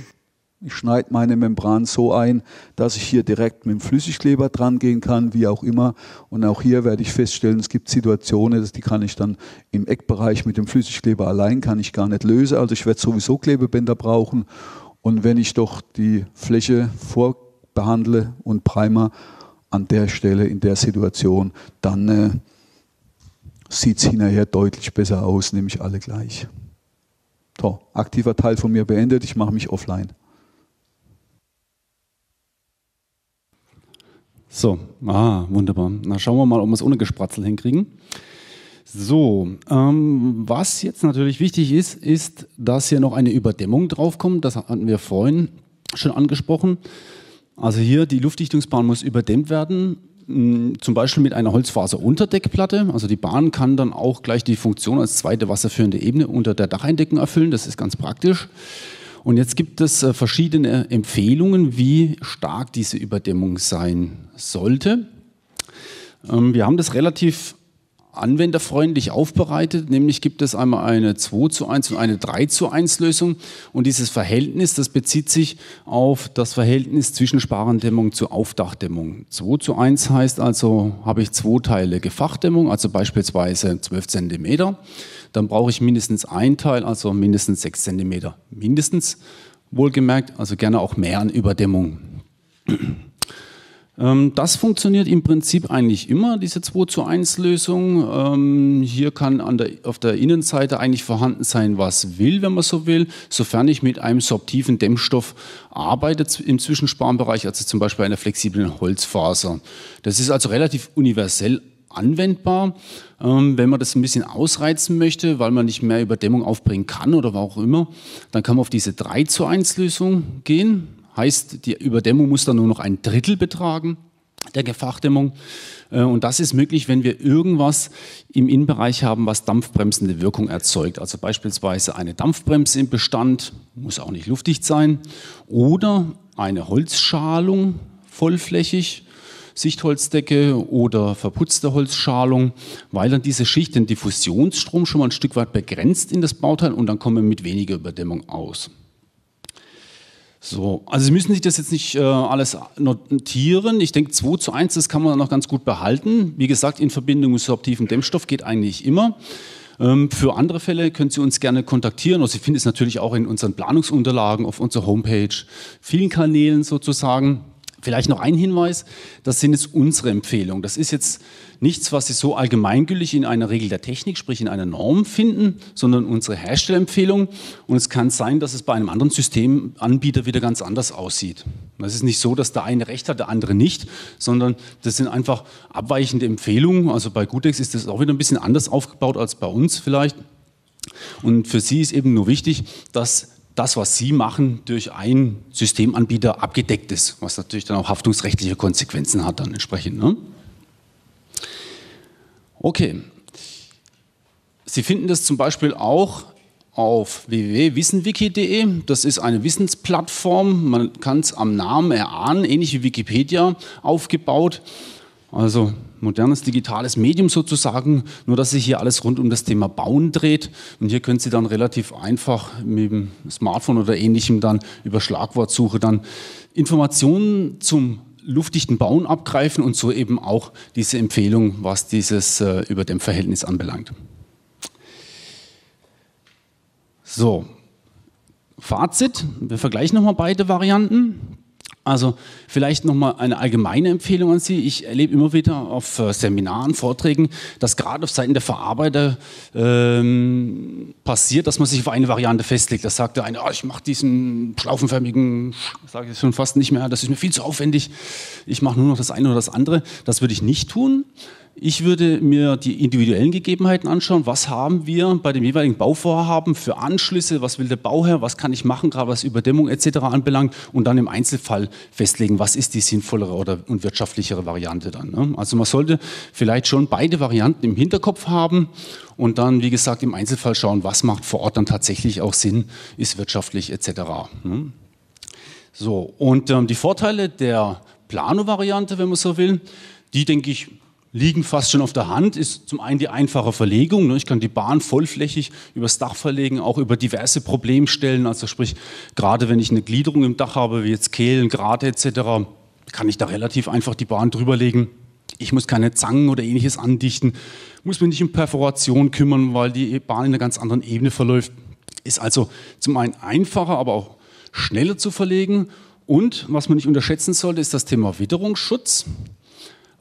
ich schneide meine Membran so ein, dass ich hier direkt mit dem Flüssigkleber dran gehen kann, wie auch immer. Und auch hier werde ich feststellen, es gibt Situationen, die kann ich dann im Eckbereich mit dem Flüssigkleber allein kann ich gar nicht lösen. Also ich werde sowieso Klebebänder brauchen. Und wenn ich doch die Fläche vor behandle und Primer an der Stelle, in der Situation, dann äh, sieht es hinterher deutlich besser aus, nämlich alle gleich. So, aktiver Teil von mir beendet, ich mache mich offline. So, ah, wunderbar. Na, schauen wir mal, ob wir es ohne Gespratzel hinkriegen. So, ähm, was jetzt natürlich wichtig ist, ist, dass hier noch eine Überdämmung draufkommt. Das hatten wir vorhin schon angesprochen. Also hier, die Luftdichtungsbahn muss überdämmt werden, mm, zum Beispiel mit einer Holzfaserunterdeckplatte. Also die Bahn kann dann auch gleich die Funktion als zweite wasserführende Ebene unter der Dacheindeckung erfüllen. Das ist ganz praktisch. Und jetzt gibt es äh, verschiedene Empfehlungen, wie stark diese Überdämmung sein sollte. Ähm, wir haben das relativ anwenderfreundlich aufbereitet. Nämlich gibt es einmal eine 2 zu 1 und eine 3 zu 1 Lösung. Und dieses Verhältnis, das bezieht sich auf das Verhältnis zwischen Sparendämmung zu Aufdachdämmung. 2 zu 1 heißt also, habe ich zwei Teile Gefachdämmung, also beispielsweise 12 cm. Dann brauche ich mindestens ein Teil, also mindestens 6 cm. Mindestens, wohlgemerkt, also gerne auch mehr an Überdämmung. (clears throat) Ähm, das funktioniert im Prinzip eigentlich immer, diese 2 zu 1 Lösung. Ähm, hier kann der, auf der Innenseite eigentlich vorhanden sein, was will, wenn man so will, sofern ich mit einem sorptiven Dämmstoff arbeite im Zwischensparbereich, also zum Beispiel einer flexiblen Holzfaser. Das ist also relativ universell anwendbar. Ähm, wenn man das ein bisschen ausreizen möchte, weil man nicht mehr Überdämmung aufbringen kann oder was auch immer, dann kann man auf diese 3 zu 1 Lösung gehen. Heißt, die Überdämmung muss dann nur noch ein Drittel betragen der Gefachdämmung. Äh, und das ist möglich, wenn wir irgendwas im Innenbereich haben, was dampfbremsende Wirkung erzeugt. Also beispielsweise eine Dampfbremse im Bestand, muss auch nicht luftdicht sein, oder eine Holzschalung vollflächig, Sichtholzdecke oder verputzte Holzschalung, weil dann diese Schicht den Diffusionsstrom schon mal ein Stück weit begrenzt in das Bauteil und dann kommen wir mit weniger Überdämmung aus. So, also Sie müssen sich das jetzt nicht äh, alles notieren. Ich denke, 2 zu 1, das kann man noch ganz gut behalten. Wie gesagt, in Verbindung mit sorptiven Dämmstoff geht eigentlich immer. Ähm, für andere Fälle können Sie uns gerne kontaktieren. Und Sie finden es natürlich auch in unseren Planungsunterlagen auf unserer Homepage, vielen Kanälen sozusagen. Vielleicht noch ein Hinweis, das sind jetzt unsere Empfehlungen. Das ist jetzt nichts, was Sie so allgemeingültig in einer Regel der Technik, sprich in einer Norm finden, sondern unsere Herstellerempfehlung. Und es kann sein, dass es bei einem anderen Systemanbieter wieder ganz anders aussieht. Es ist nicht so, dass der eine recht hat, der andere nicht, sondern das sind einfach abweichende Empfehlungen. Also bei Gutex ist das auch wieder ein bisschen anders aufgebaut als bei uns vielleicht. Und für Sie ist eben nur wichtig, dass das, was Sie machen, durch einen Systemanbieter abgedeckt ist, was natürlich dann auch haftungsrechtliche Konsequenzen hat dann entsprechend. Ne? Okay. Sie finden das zum Beispiel auch auf www.wissenwiki.de. Das ist eine Wissensplattform. Man kann es am Namen erahnen, ähnlich wie Wikipedia aufgebaut. Also modernes digitales Medium sozusagen, nur dass sich hier alles rund um das Thema Bauen dreht. Und hier können Sie dann relativ einfach mit dem Smartphone oder ähnlichem dann über Schlagwortsuche dann Informationen zum luftdichten Bauen abgreifen und so eben auch diese Empfehlung, was dieses äh, über dem Verhältnis anbelangt. So, Fazit, wir vergleichen nochmal beide Varianten. Also vielleicht nochmal eine allgemeine Empfehlung an Sie. Ich erlebe immer wieder auf äh, Seminaren, Vorträgen, dass gerade auf Seiten der Verarbeiter ähm, passiert, dass man sich auf eine Variante festlegt. Das sagt der eine, oh, ich mache diesen schlaufenförmigen, sage ich schon fast nicht mehr, das ist mir viel zu aufwendig. Ich mache nur noch das eine oder das andere. Das würde ich nicht tun. Ich würde mir die individuellen Gegebenheiten anschauen. Was haben wir bei dem jeweiligen Bauvorhaben für Anschlüsse? Was will der Bauherr? Was kann ich machen, gerade was Überdämmung etc. anbelangt? Und dann im Einzelfall festlegen, was ist die sinnvollere oder und wirtschaftlichere Variante dann. Ne? Also man sollte vielleicht schon beide Varianten im Hinterkopf haben und dann, wie gesagt, im Einzelfall schauen, was macht vor Ort dann tatsächlich auch Sinn, ist wirtschaftlich etc. Ne? So, und ähm, die Vorteile der Plano-Variante, wenn man so will. Die, denke ich, liegen fast schon auf der Hand, ist zum einen die einfache Verlegung. Ne? Ich kann die Bahn vollflächig übers Dach verlegen, auch über diverse Problemstellen. Also sprich, gerade wenn ich eine Gliederung im Dach habe, wie jetzt Kehlen, Grate etc., kann ich da relativ einfach die Bahn drüberlegen. Ich muss keine Zangen oder ähnliches andichten, muss mich nicht um Perforation kümmern, weil die Bahn in einer ganz anderen Ebene verläuft. Ist also zum einen einfacher, aber auch schneller zu verlegen. Und was man nicht unterschätzen sollte, ist das Thema Witterungsschutz,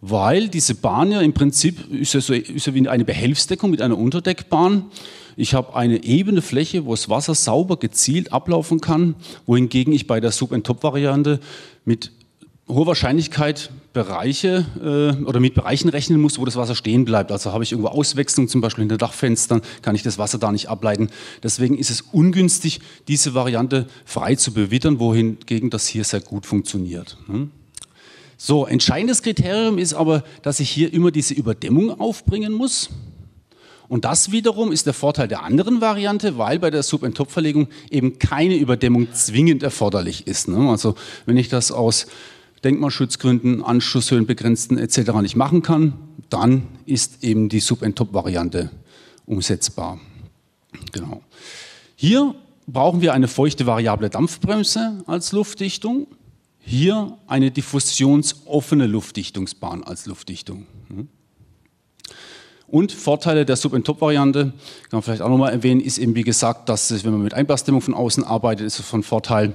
weil diese Bahn ja im Prinzip ist ja, so, ist ja wie eine Behelfsdeckung mit einer Unterdeckbahn. Ich habe eine ebene Fläche, wo das Wasser sauber gezielt ablaufen kann, wohingegen ich bei der Sub-and-Top-Variante mit hoher Wahrscheinlichkeit Bereiche äh, oder mit Bereichen rechnen muss, wo das Wasser stehen bleibt. Also habe ich irgendwo Auswechslung, zum Beispiel hinter Dachfenstern, kann ich das Wasser da nicht ableiten. Deswegen ist es ungünstig, diese Variante frei zu bewittern, wohingegen das hier sehr gut funktioniert. Hm? So, entscheidendes Kriterium ist aber, dass ich hier immer diese Überdämmung aufbringen muss. Und das wiederum ist der Vorteil der anderen Variante, weil bei der Sub-and-Top-Verlegung eben keine Überdämmung zwingend erforderlich ist. Ne? Also wenn ich das aus Denkmalschutzgründen, Anschlusshöhen begrenzten etc. nicht machen kann, dann ist eben die Sub-and-Top-Variante umsetzbar. Genau. Hier brauchen wir eine feuchte variable Dampfbremse als Luftdichtung. Hier eine diffusionsoffene Luftdichtungsbahn als Luftdichtung. Und Vorteile der Sub-and-Top-Variante, kann man vielleicht auch nochmal erwähnen, ist eben wie gesagt, dass wenn man mit Einbassdämmung von außen arbeitet, ist es von Vorteil,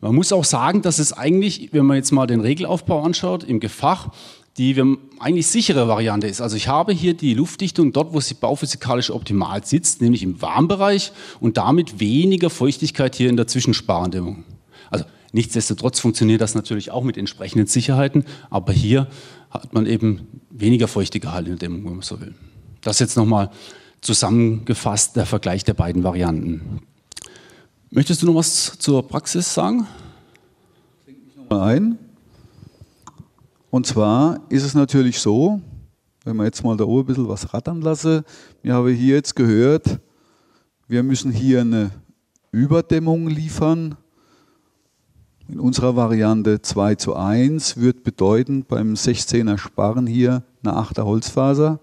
man muss auch sagen, dass es eigentlich, wenn man jetzt mal den Regelaufbau anschaut, im Gefach, die eigentlich sichere Variante ist. Also ich habe hier die Luftdichtung dort, wo sie bauphysikalisch optimal sitzt, nämlich im Warmbereich und damit weniger Feuchtigkeit hier in der Zwischensparendämmung. Nichtsdestotrotz funktioniert das natürlich auch mit entsprechenden Sicherheiten, aber hier hat man eben weniger Feuchtigkeit in der Dämmung, wenn man so will. Das jetzt nochmal zusammengefasst der Vergleich der beiden Varianten. Möchtest du noch was zur Praxis sagen? Ein. Und zwar ist es natürlich so, wenn man jetzt mal da oben ein bisschen was rattern lasse, wir haben hier jetzt gehört, wir müssen hier eine Überdämmung liefern. In unserer Variante 2 zu 1 wird bedeuten, beim 16er Sparren hier eine 8er Holzfaser,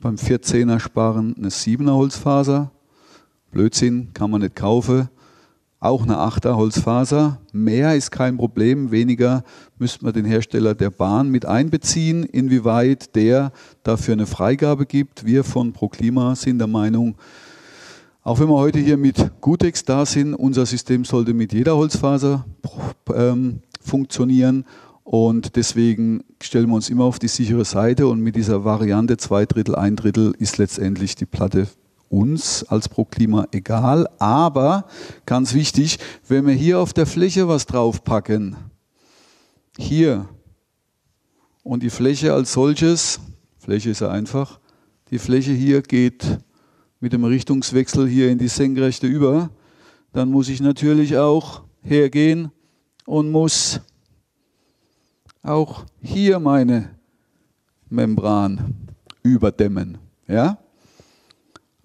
beim 14er Sparren eine 7er Holzfaser. Blödsinn, kann man nicht kaufen auch eine Achter Holzfaser. Mehr ist kein Problem, weniger müsste man den Hersteller der Bahn mit einbeziehen, inwieweit der dafür eine Freigabe gibt. Wir von ProKlima sind der Meinung, auch wenn wir heute hier mit Gutex da sind, unser System sollte mit jeder Holzfaser ähm, funktionieren. Und deswegen stellen wir uns immer auf die sichere Seite. Und mit dieser Variante zwei Drittel, ein Drittel ist letztendlich die Platte uns als ProKlima egal, aber ganz wichtig, wenn wir hier auf der Fläche was draufpacken, hier und die Fläche als solches, Fläche ist ja einfach, die Fläche hier geht mit dem Richtungswechsel hier in die Senkrechte über, dann muss ich natürlich auch hergehen und muss auch hier meine Membran überdämmen. Ja?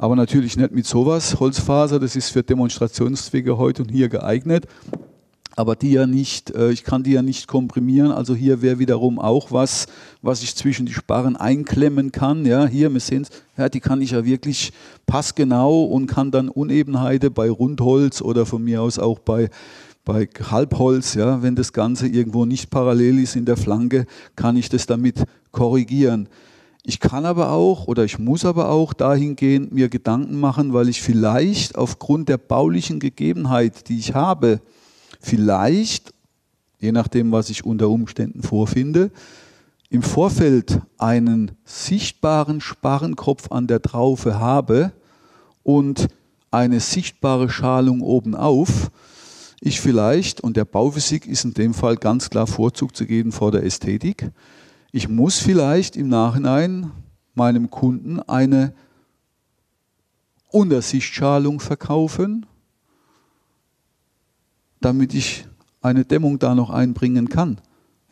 aber natürlich nicht mit sowas. Holzfaser, das ist für Demonstrationszwecke heute und hier geeignet. Aber die ja nicht, äh, ich kann die ja nicht komprimieren. Also hier wäre wiederum auch was, was ich zwischen die Sparren einklemmen kann. Ja, hier, wir sehen ja, die kann ich ja wirklich passgenau und kann dann Unebenheiten bei Rundholz oder von mir aus auch bei bei Halbholz, ja, wenn das Ganze irgendwo nicht parallel ist in der Flanke, kann ich das damit korrigieren. Ich kann aber auch oder ich muss aber auch dahingehend mir Gedanken machen, weil ich vielleicht aufgrund der baulichen Gegebenheit, die ich habe, vielleicht, je nachdem, was ich unter Umständen vorfinde, im Vorfeld einen sichtbaren Sparrenkopf an der Traufe habe und eine sichtbare Schalung obenauf, ich vielleicht, und der Bauphysik ist in dem Fall ganz klar Vorzug zu geben vor der Ästhetik, ich muss vielleicht im Nachhinein meinem Kunden eine Untersichtschalung verkaufen, damit ich eine Dämmung da noch einbringen kann.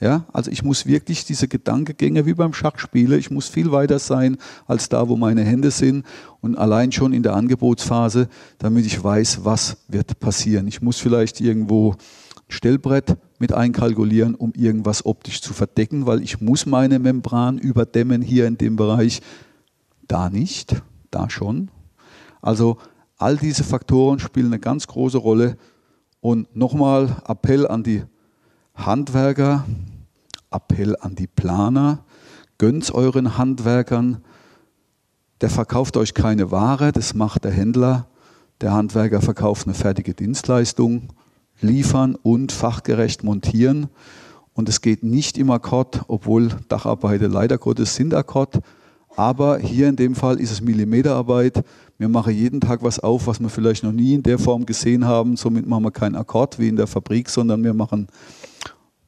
Ja, also ich muss wirklich diese Gedankengänge wie beim Schachspiele, ich muss viel weiter sein als da, wo meine Hände sind und allein schon in der Angebotsphase, damit ich weiß, was wird passieren. Ich muss vielleicht irgendwo Stellbrett mit einkalkulieren, um irgendwas optisch zu verdecken, weil ich muss meine Membran überdämmen hier in dem Bereich. Da nicht, da schon. Also all diese Faktoren spielen eine ganz große Rolle. Und nochmal Appell an die Handwerker, Appell an die Planer, gönnt euren Handwerkern, der verkauft euch keine Ware, das macht der Händler. Der Handwerker verkauft eine fertige Dienstleistung, liefern und fachgerecht montieren. Und es geht nicht im Akkord, obwohl Dacharbeiter leider Gottes sind Akkord. Aber hier in dem Fall ist es Millimeterarbeit. Wir machen jeden Tag was auf, was wir vielleicht noch nie in der Form gesehen haben. Somit machen wir keinen Akkord wie in der Fabrik, sondern wir machen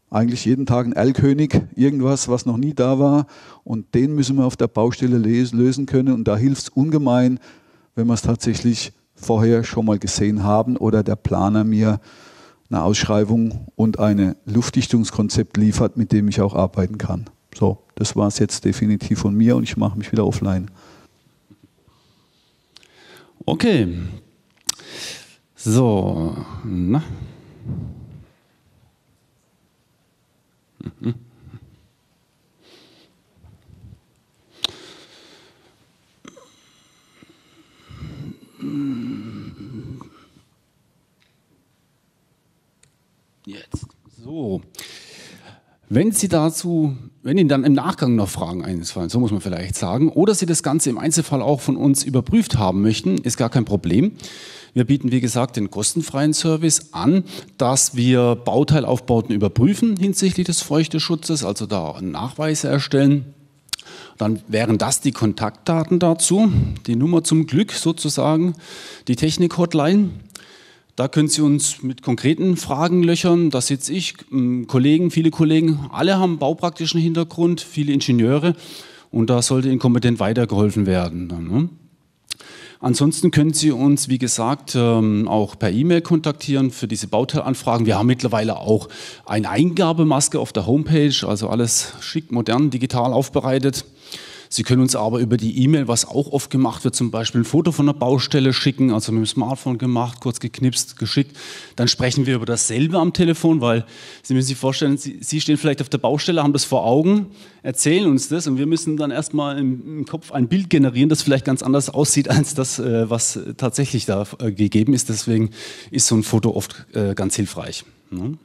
eigentlich jeden Tag ein Erlkönig, irgendwas, was noch nie da war. Und den müssen wir auf der Baustelle lösen können. Und da hilft es ungemein, wenn wir es tatsächlich vorher schon mal gesehen haben oder der Planer mir eine Ausschreibung und ein Luftdichtungskonzept liefert, mit dem ich auch arbeiten kann. So, das war es jetzt definitiv von mir und ich mache mich wieder offline. Okay. So, na. Jetzt. So. Wenn Sie dazu, wenn Ihnen dann im Nachgang noch Fragen einfallen, so muss man vielleicht sagen, oder Sie das Ganze im Einzelfall auch von uns überprüft haben möchten, ist gar kein Problem. Wir bieten, wie gesagt, den kostenfreien Service an, dass wir Bauteilaufbauten überprüfen hinsichtlich des Feuchteschutzes, also da Nachweise erstellen. Dann wären das die Kontaktdaten dazu, die Nummer zum Glück sozusagen, die Technik-Hotline. Da können Sie uns mit konkreten Fragen löchern. Da sitze ich, Kollegen, viele Kollegen, alle haben baupraktischen Hintergrund, viele Ingenieure und da sollte Ihnen kompetent weitergeholfen werden. Ne? Ansonsten können Sie uns, wie gesagt, ähm, auch per E-Mail kontaktieren für diese Bauteilanfragen. Wir haben mittlerweile auch eine Eingabemaske auf der Homepage, also alles schick, modern, digital aufbereitet. Sie können uns aber über die E-Mail, was auch oft gemacht wird, zum Beispiel ein Foto von der Baustelle schicken, also mit dem Smartphone gemacht, kurz geknipst, geschickt. Dann sprechen wir über dasselbe am Telefon, weil Sie müssen sich vorstellen, Sie, Sie stehen vielleicht auf der Baustelle, haben das vor Augen, erzählen uns das und wir müssen dann erstmal im, im Kopf ein Bild generieren, das vielleicht ganz anders aussieht als das, äh, was tatsächlich da äh, gegeben ist. Deswegen ist so ein Foto oft äh, ganz hilfreich. Ne?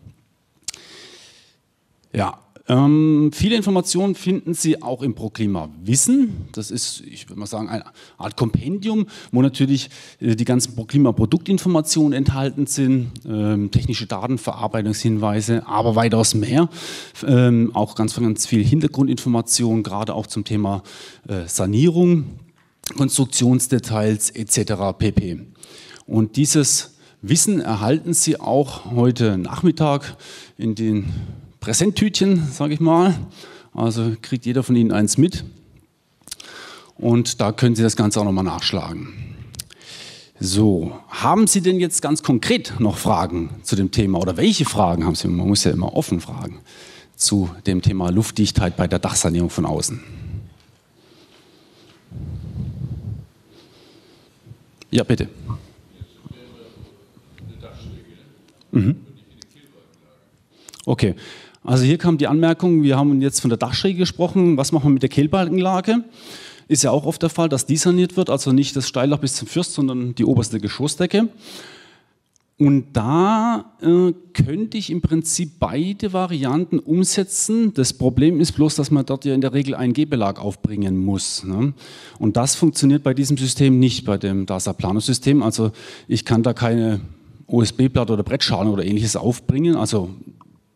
Ja, ähm, viele Informationen finden Sie auch im ProKlima Wissen. Das ist, ich würde mal sagen, eine Art Kompendium, wo natürlich äh, die ganzen ProKlima Produktinformationen enthalten sind, ähm, technische Datenverarbeitungshinweise, aber weitaus mehr. Ähm, auch ganz, ganz viel Hintergrundinformationen, gerade auch zum Thema äh, Sanierung, Konstruktionsdetails etc. pp. Und dieses Wissen erhalten Sie auch heute Nachmittag in den Präsenttütchen, sage ich mal. Also kriegt jeder von Ihnen eins mit. Und da können Sie das Ganze auch nochmal nachschlagen. So, haben Sie denn jetzt ganz konkret noch Fragen zu dem Thema oder welche Fragen haben Sie? Man muss ja immer offen fragen zu dem Thema Luftdichtheit bei der Dachsanierung von außen. Ja, bitte. Mhm. Okay, also hier kam die Anmerkung, wir haben jetzt von der Dachschräge gesprochen, was machen wir mit der Kehlbalkenlage? Ist ja auch oft der Fall, dass die saniert wird, also nicht das Steildach bis zum Fürst, sondern die oberste Geschossdecke. Und da äh, könnte ich im Prinzip beide Varianten umsetzen. Das Problem ist bloß, dass man dort ja in der Regel einen G-Belag aufbringen muss. Ne? Und das funktioniert bei diesem System nicht, bei dem DASA Plano-System. Also ich kann da keine USB-Platte oder Brettschalen oder ähnliches aufbringen. Also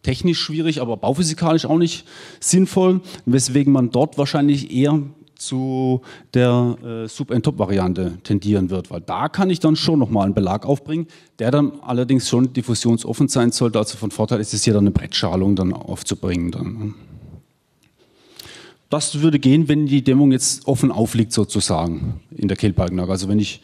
technisch schwierig, aber bauphysikalisch auch nicht sinnvoll, weswegen man dort wahrscheinlich eher zu der äh, Sub-N-Top-Variante tendieren wird, weil da kann ich dann schon nochmal einen Belag aufbringen, der dann allerdings schon diffusionsoffen sein sollte. Also von Vorteil ist es hier dann eine Brettschalung dann aufzubringen. Dann. Das würde gehen, wenn die Dämmung jetzt offen aufliegt sozusagen in der Kehlbalkenlage. Also wenn ich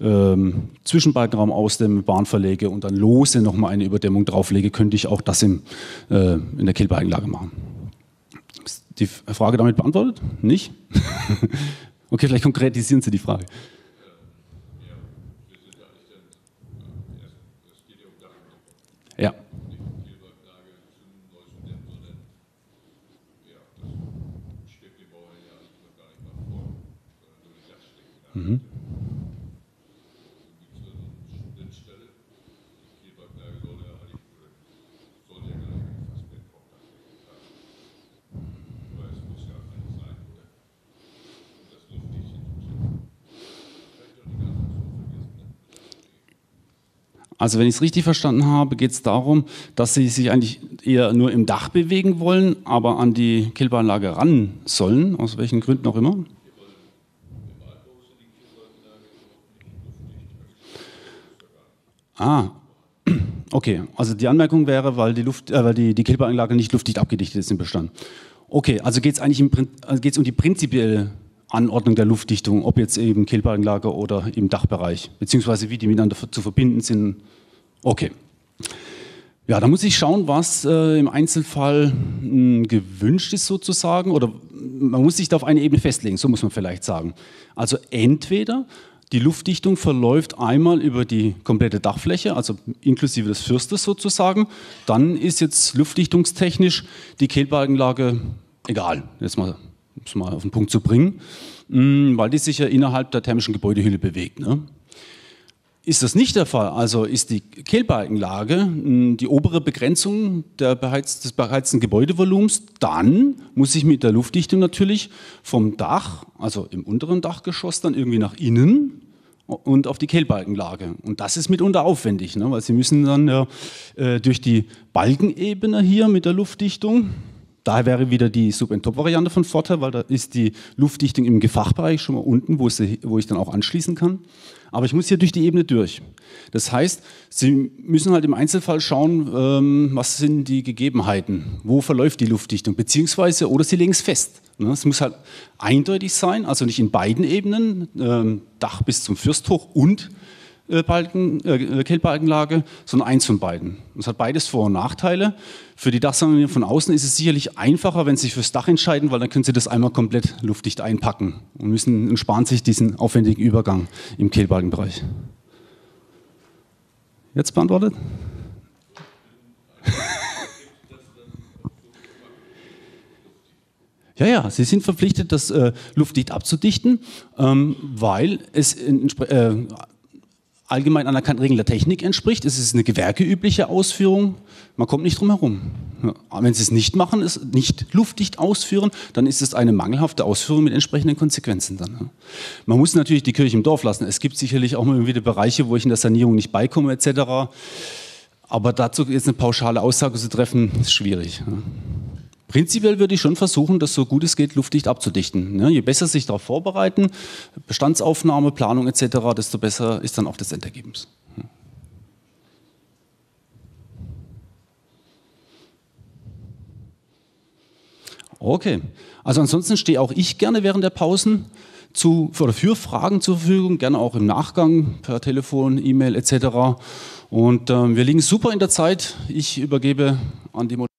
ähm, Zwischenbalkenraum ausdämme, Bahn verlege und dann lose nochmal eine Überdämmung drauflege, könnte ich auch das im, äh, in der Kehlbalkenlage machen. Ist die Frage damit beantwortet? Nicht? (laughs) okay, vielleicht konkretisieren Sie die Frage. Mhm. Also wenn ich es richtig verstanden habe, geht es darum, dass Sie sich eigentlich eher nur im Dach bewegen wollen, aber an die Kilbanlage ran sollen, aus welchen Gründen auch immer. Ah, (clears throat) okay. Also die Anmerkung wäre, weil die, Luft, äh, weil die, die Kilbanlage nicht luftdicht abgedichtet ist im Bestand. Okay, also geht es eigentlich im, also geht's um die prinzipielle Anordnung der Luftdichtung, ob jetzt eben Kehlbalkenlager oder im Dachbereich, beziehungsweise wie die miteinander zu verbinden sind. Okay. Ja, da muss ich schauen, was äh, im Einzelfall mh, hm, gewünscht ist sozusagen, oder man muss sich da auf eine Ebene festlegen, so muss man vielleicht sagen. Also entweder die Luftdichtung verläuft einmal über die komplette Dachfläche, also inklusive des Fürstes sozusagen, dann ist jetzt luftdichtungstechnisch die Kehlbalkenlage egal. Jetzt mal es mal auf den Punkt zu bringen, mm, weil die sich ja innerhalb der thermischen Gebäudehülle bewegt. Ne? Ist das nicht der Fall, also ist die Kehlbalkenlage mm, die obere Begrenzung Beheiz des beheizten Gebäudevolumens, dann muss ich mit der Luftdichtung natürlich vom Dach, also im unteren Dachgeschoss, dann irgendwie nach innen und auf die Kehlbalkenlage. Und das ist mitunter aufwendig, ne? weil Sie müssen dann ja, äh, durch die Balkenebene hier mit der Luftdichtung Daher wäre wieder die Sub-and-Top-Variante von Vorteil, weil da ist die Luftdichtung im Gefachbereich schon mal unten, wo, sie, wo, ich dann auch anschließen kann. Aber ich muss hier durch die Ebene durch. Das heißt, Sie müssen halt im Einzelfall schauen, ähm, was sind die Gegebenheiten, wo verläuft die Luftdichtung, beziehungsweise, oder Sie legen es fest. Ne? Es muss halt eindeutig sein, also nicht in beiden Ebenen, ähm, Dach bis zum Fürsthoch und äh, Balken, äh, Kältbalkenlage, sondern eins von beiden. Es hat beides Vor- und Nachteile. Für die Dachsanierung von außen ist es sicherlich einfacher, wenn Sie sich fürs Dach entscheiden, weil dann können Sie das einmal komplett luftdicht einpacken und müssen und sparen sich diesen aufwendigen Übergang im Kehlbalkenbereich. Jetzt beantwortet? (laughs) Ja, ja, Sie sind verpflichtet, das äh, luftdicht abzudichten, ähm, weil es äh, allgemein anerkannten Regeln der Technik entspricht. Es ist eine gewerkeübliche Ausführung. Man kommt nicht drum herum. Wenn Sie es nicht machen, es nicht luftdicht ausführen, dann ist es eine mangelhafte Ausführung mit entsprechenden Konsequenzen. Dann. Man muss natürlich die Kirche im Dorf lassen. Es gibt sicherlich auch mal wieder Bereiche, wo ich in der Sanierung nicht beikomme etc. Aber dazu jetzt eine pauschale Aussage zu treffen, ist schwierig. Prinzipiell würde ich schon versuchen, das so gut es geht luftdicht abzudichten. Je besser sich darauf vorbereiten, Bestandsaufnahme, Planung etc., desto besser ist dann auch das Endergebnis. Okay, also ansonsten stehe auch ich gerne während der Pausen zu, oder für Fragen zur Verfügung, gerne auch im Nachgang per Telefon, E-Mail etc. Und äh, wir liegen super in der Zeit. Ich übergebe an die Moderatorin.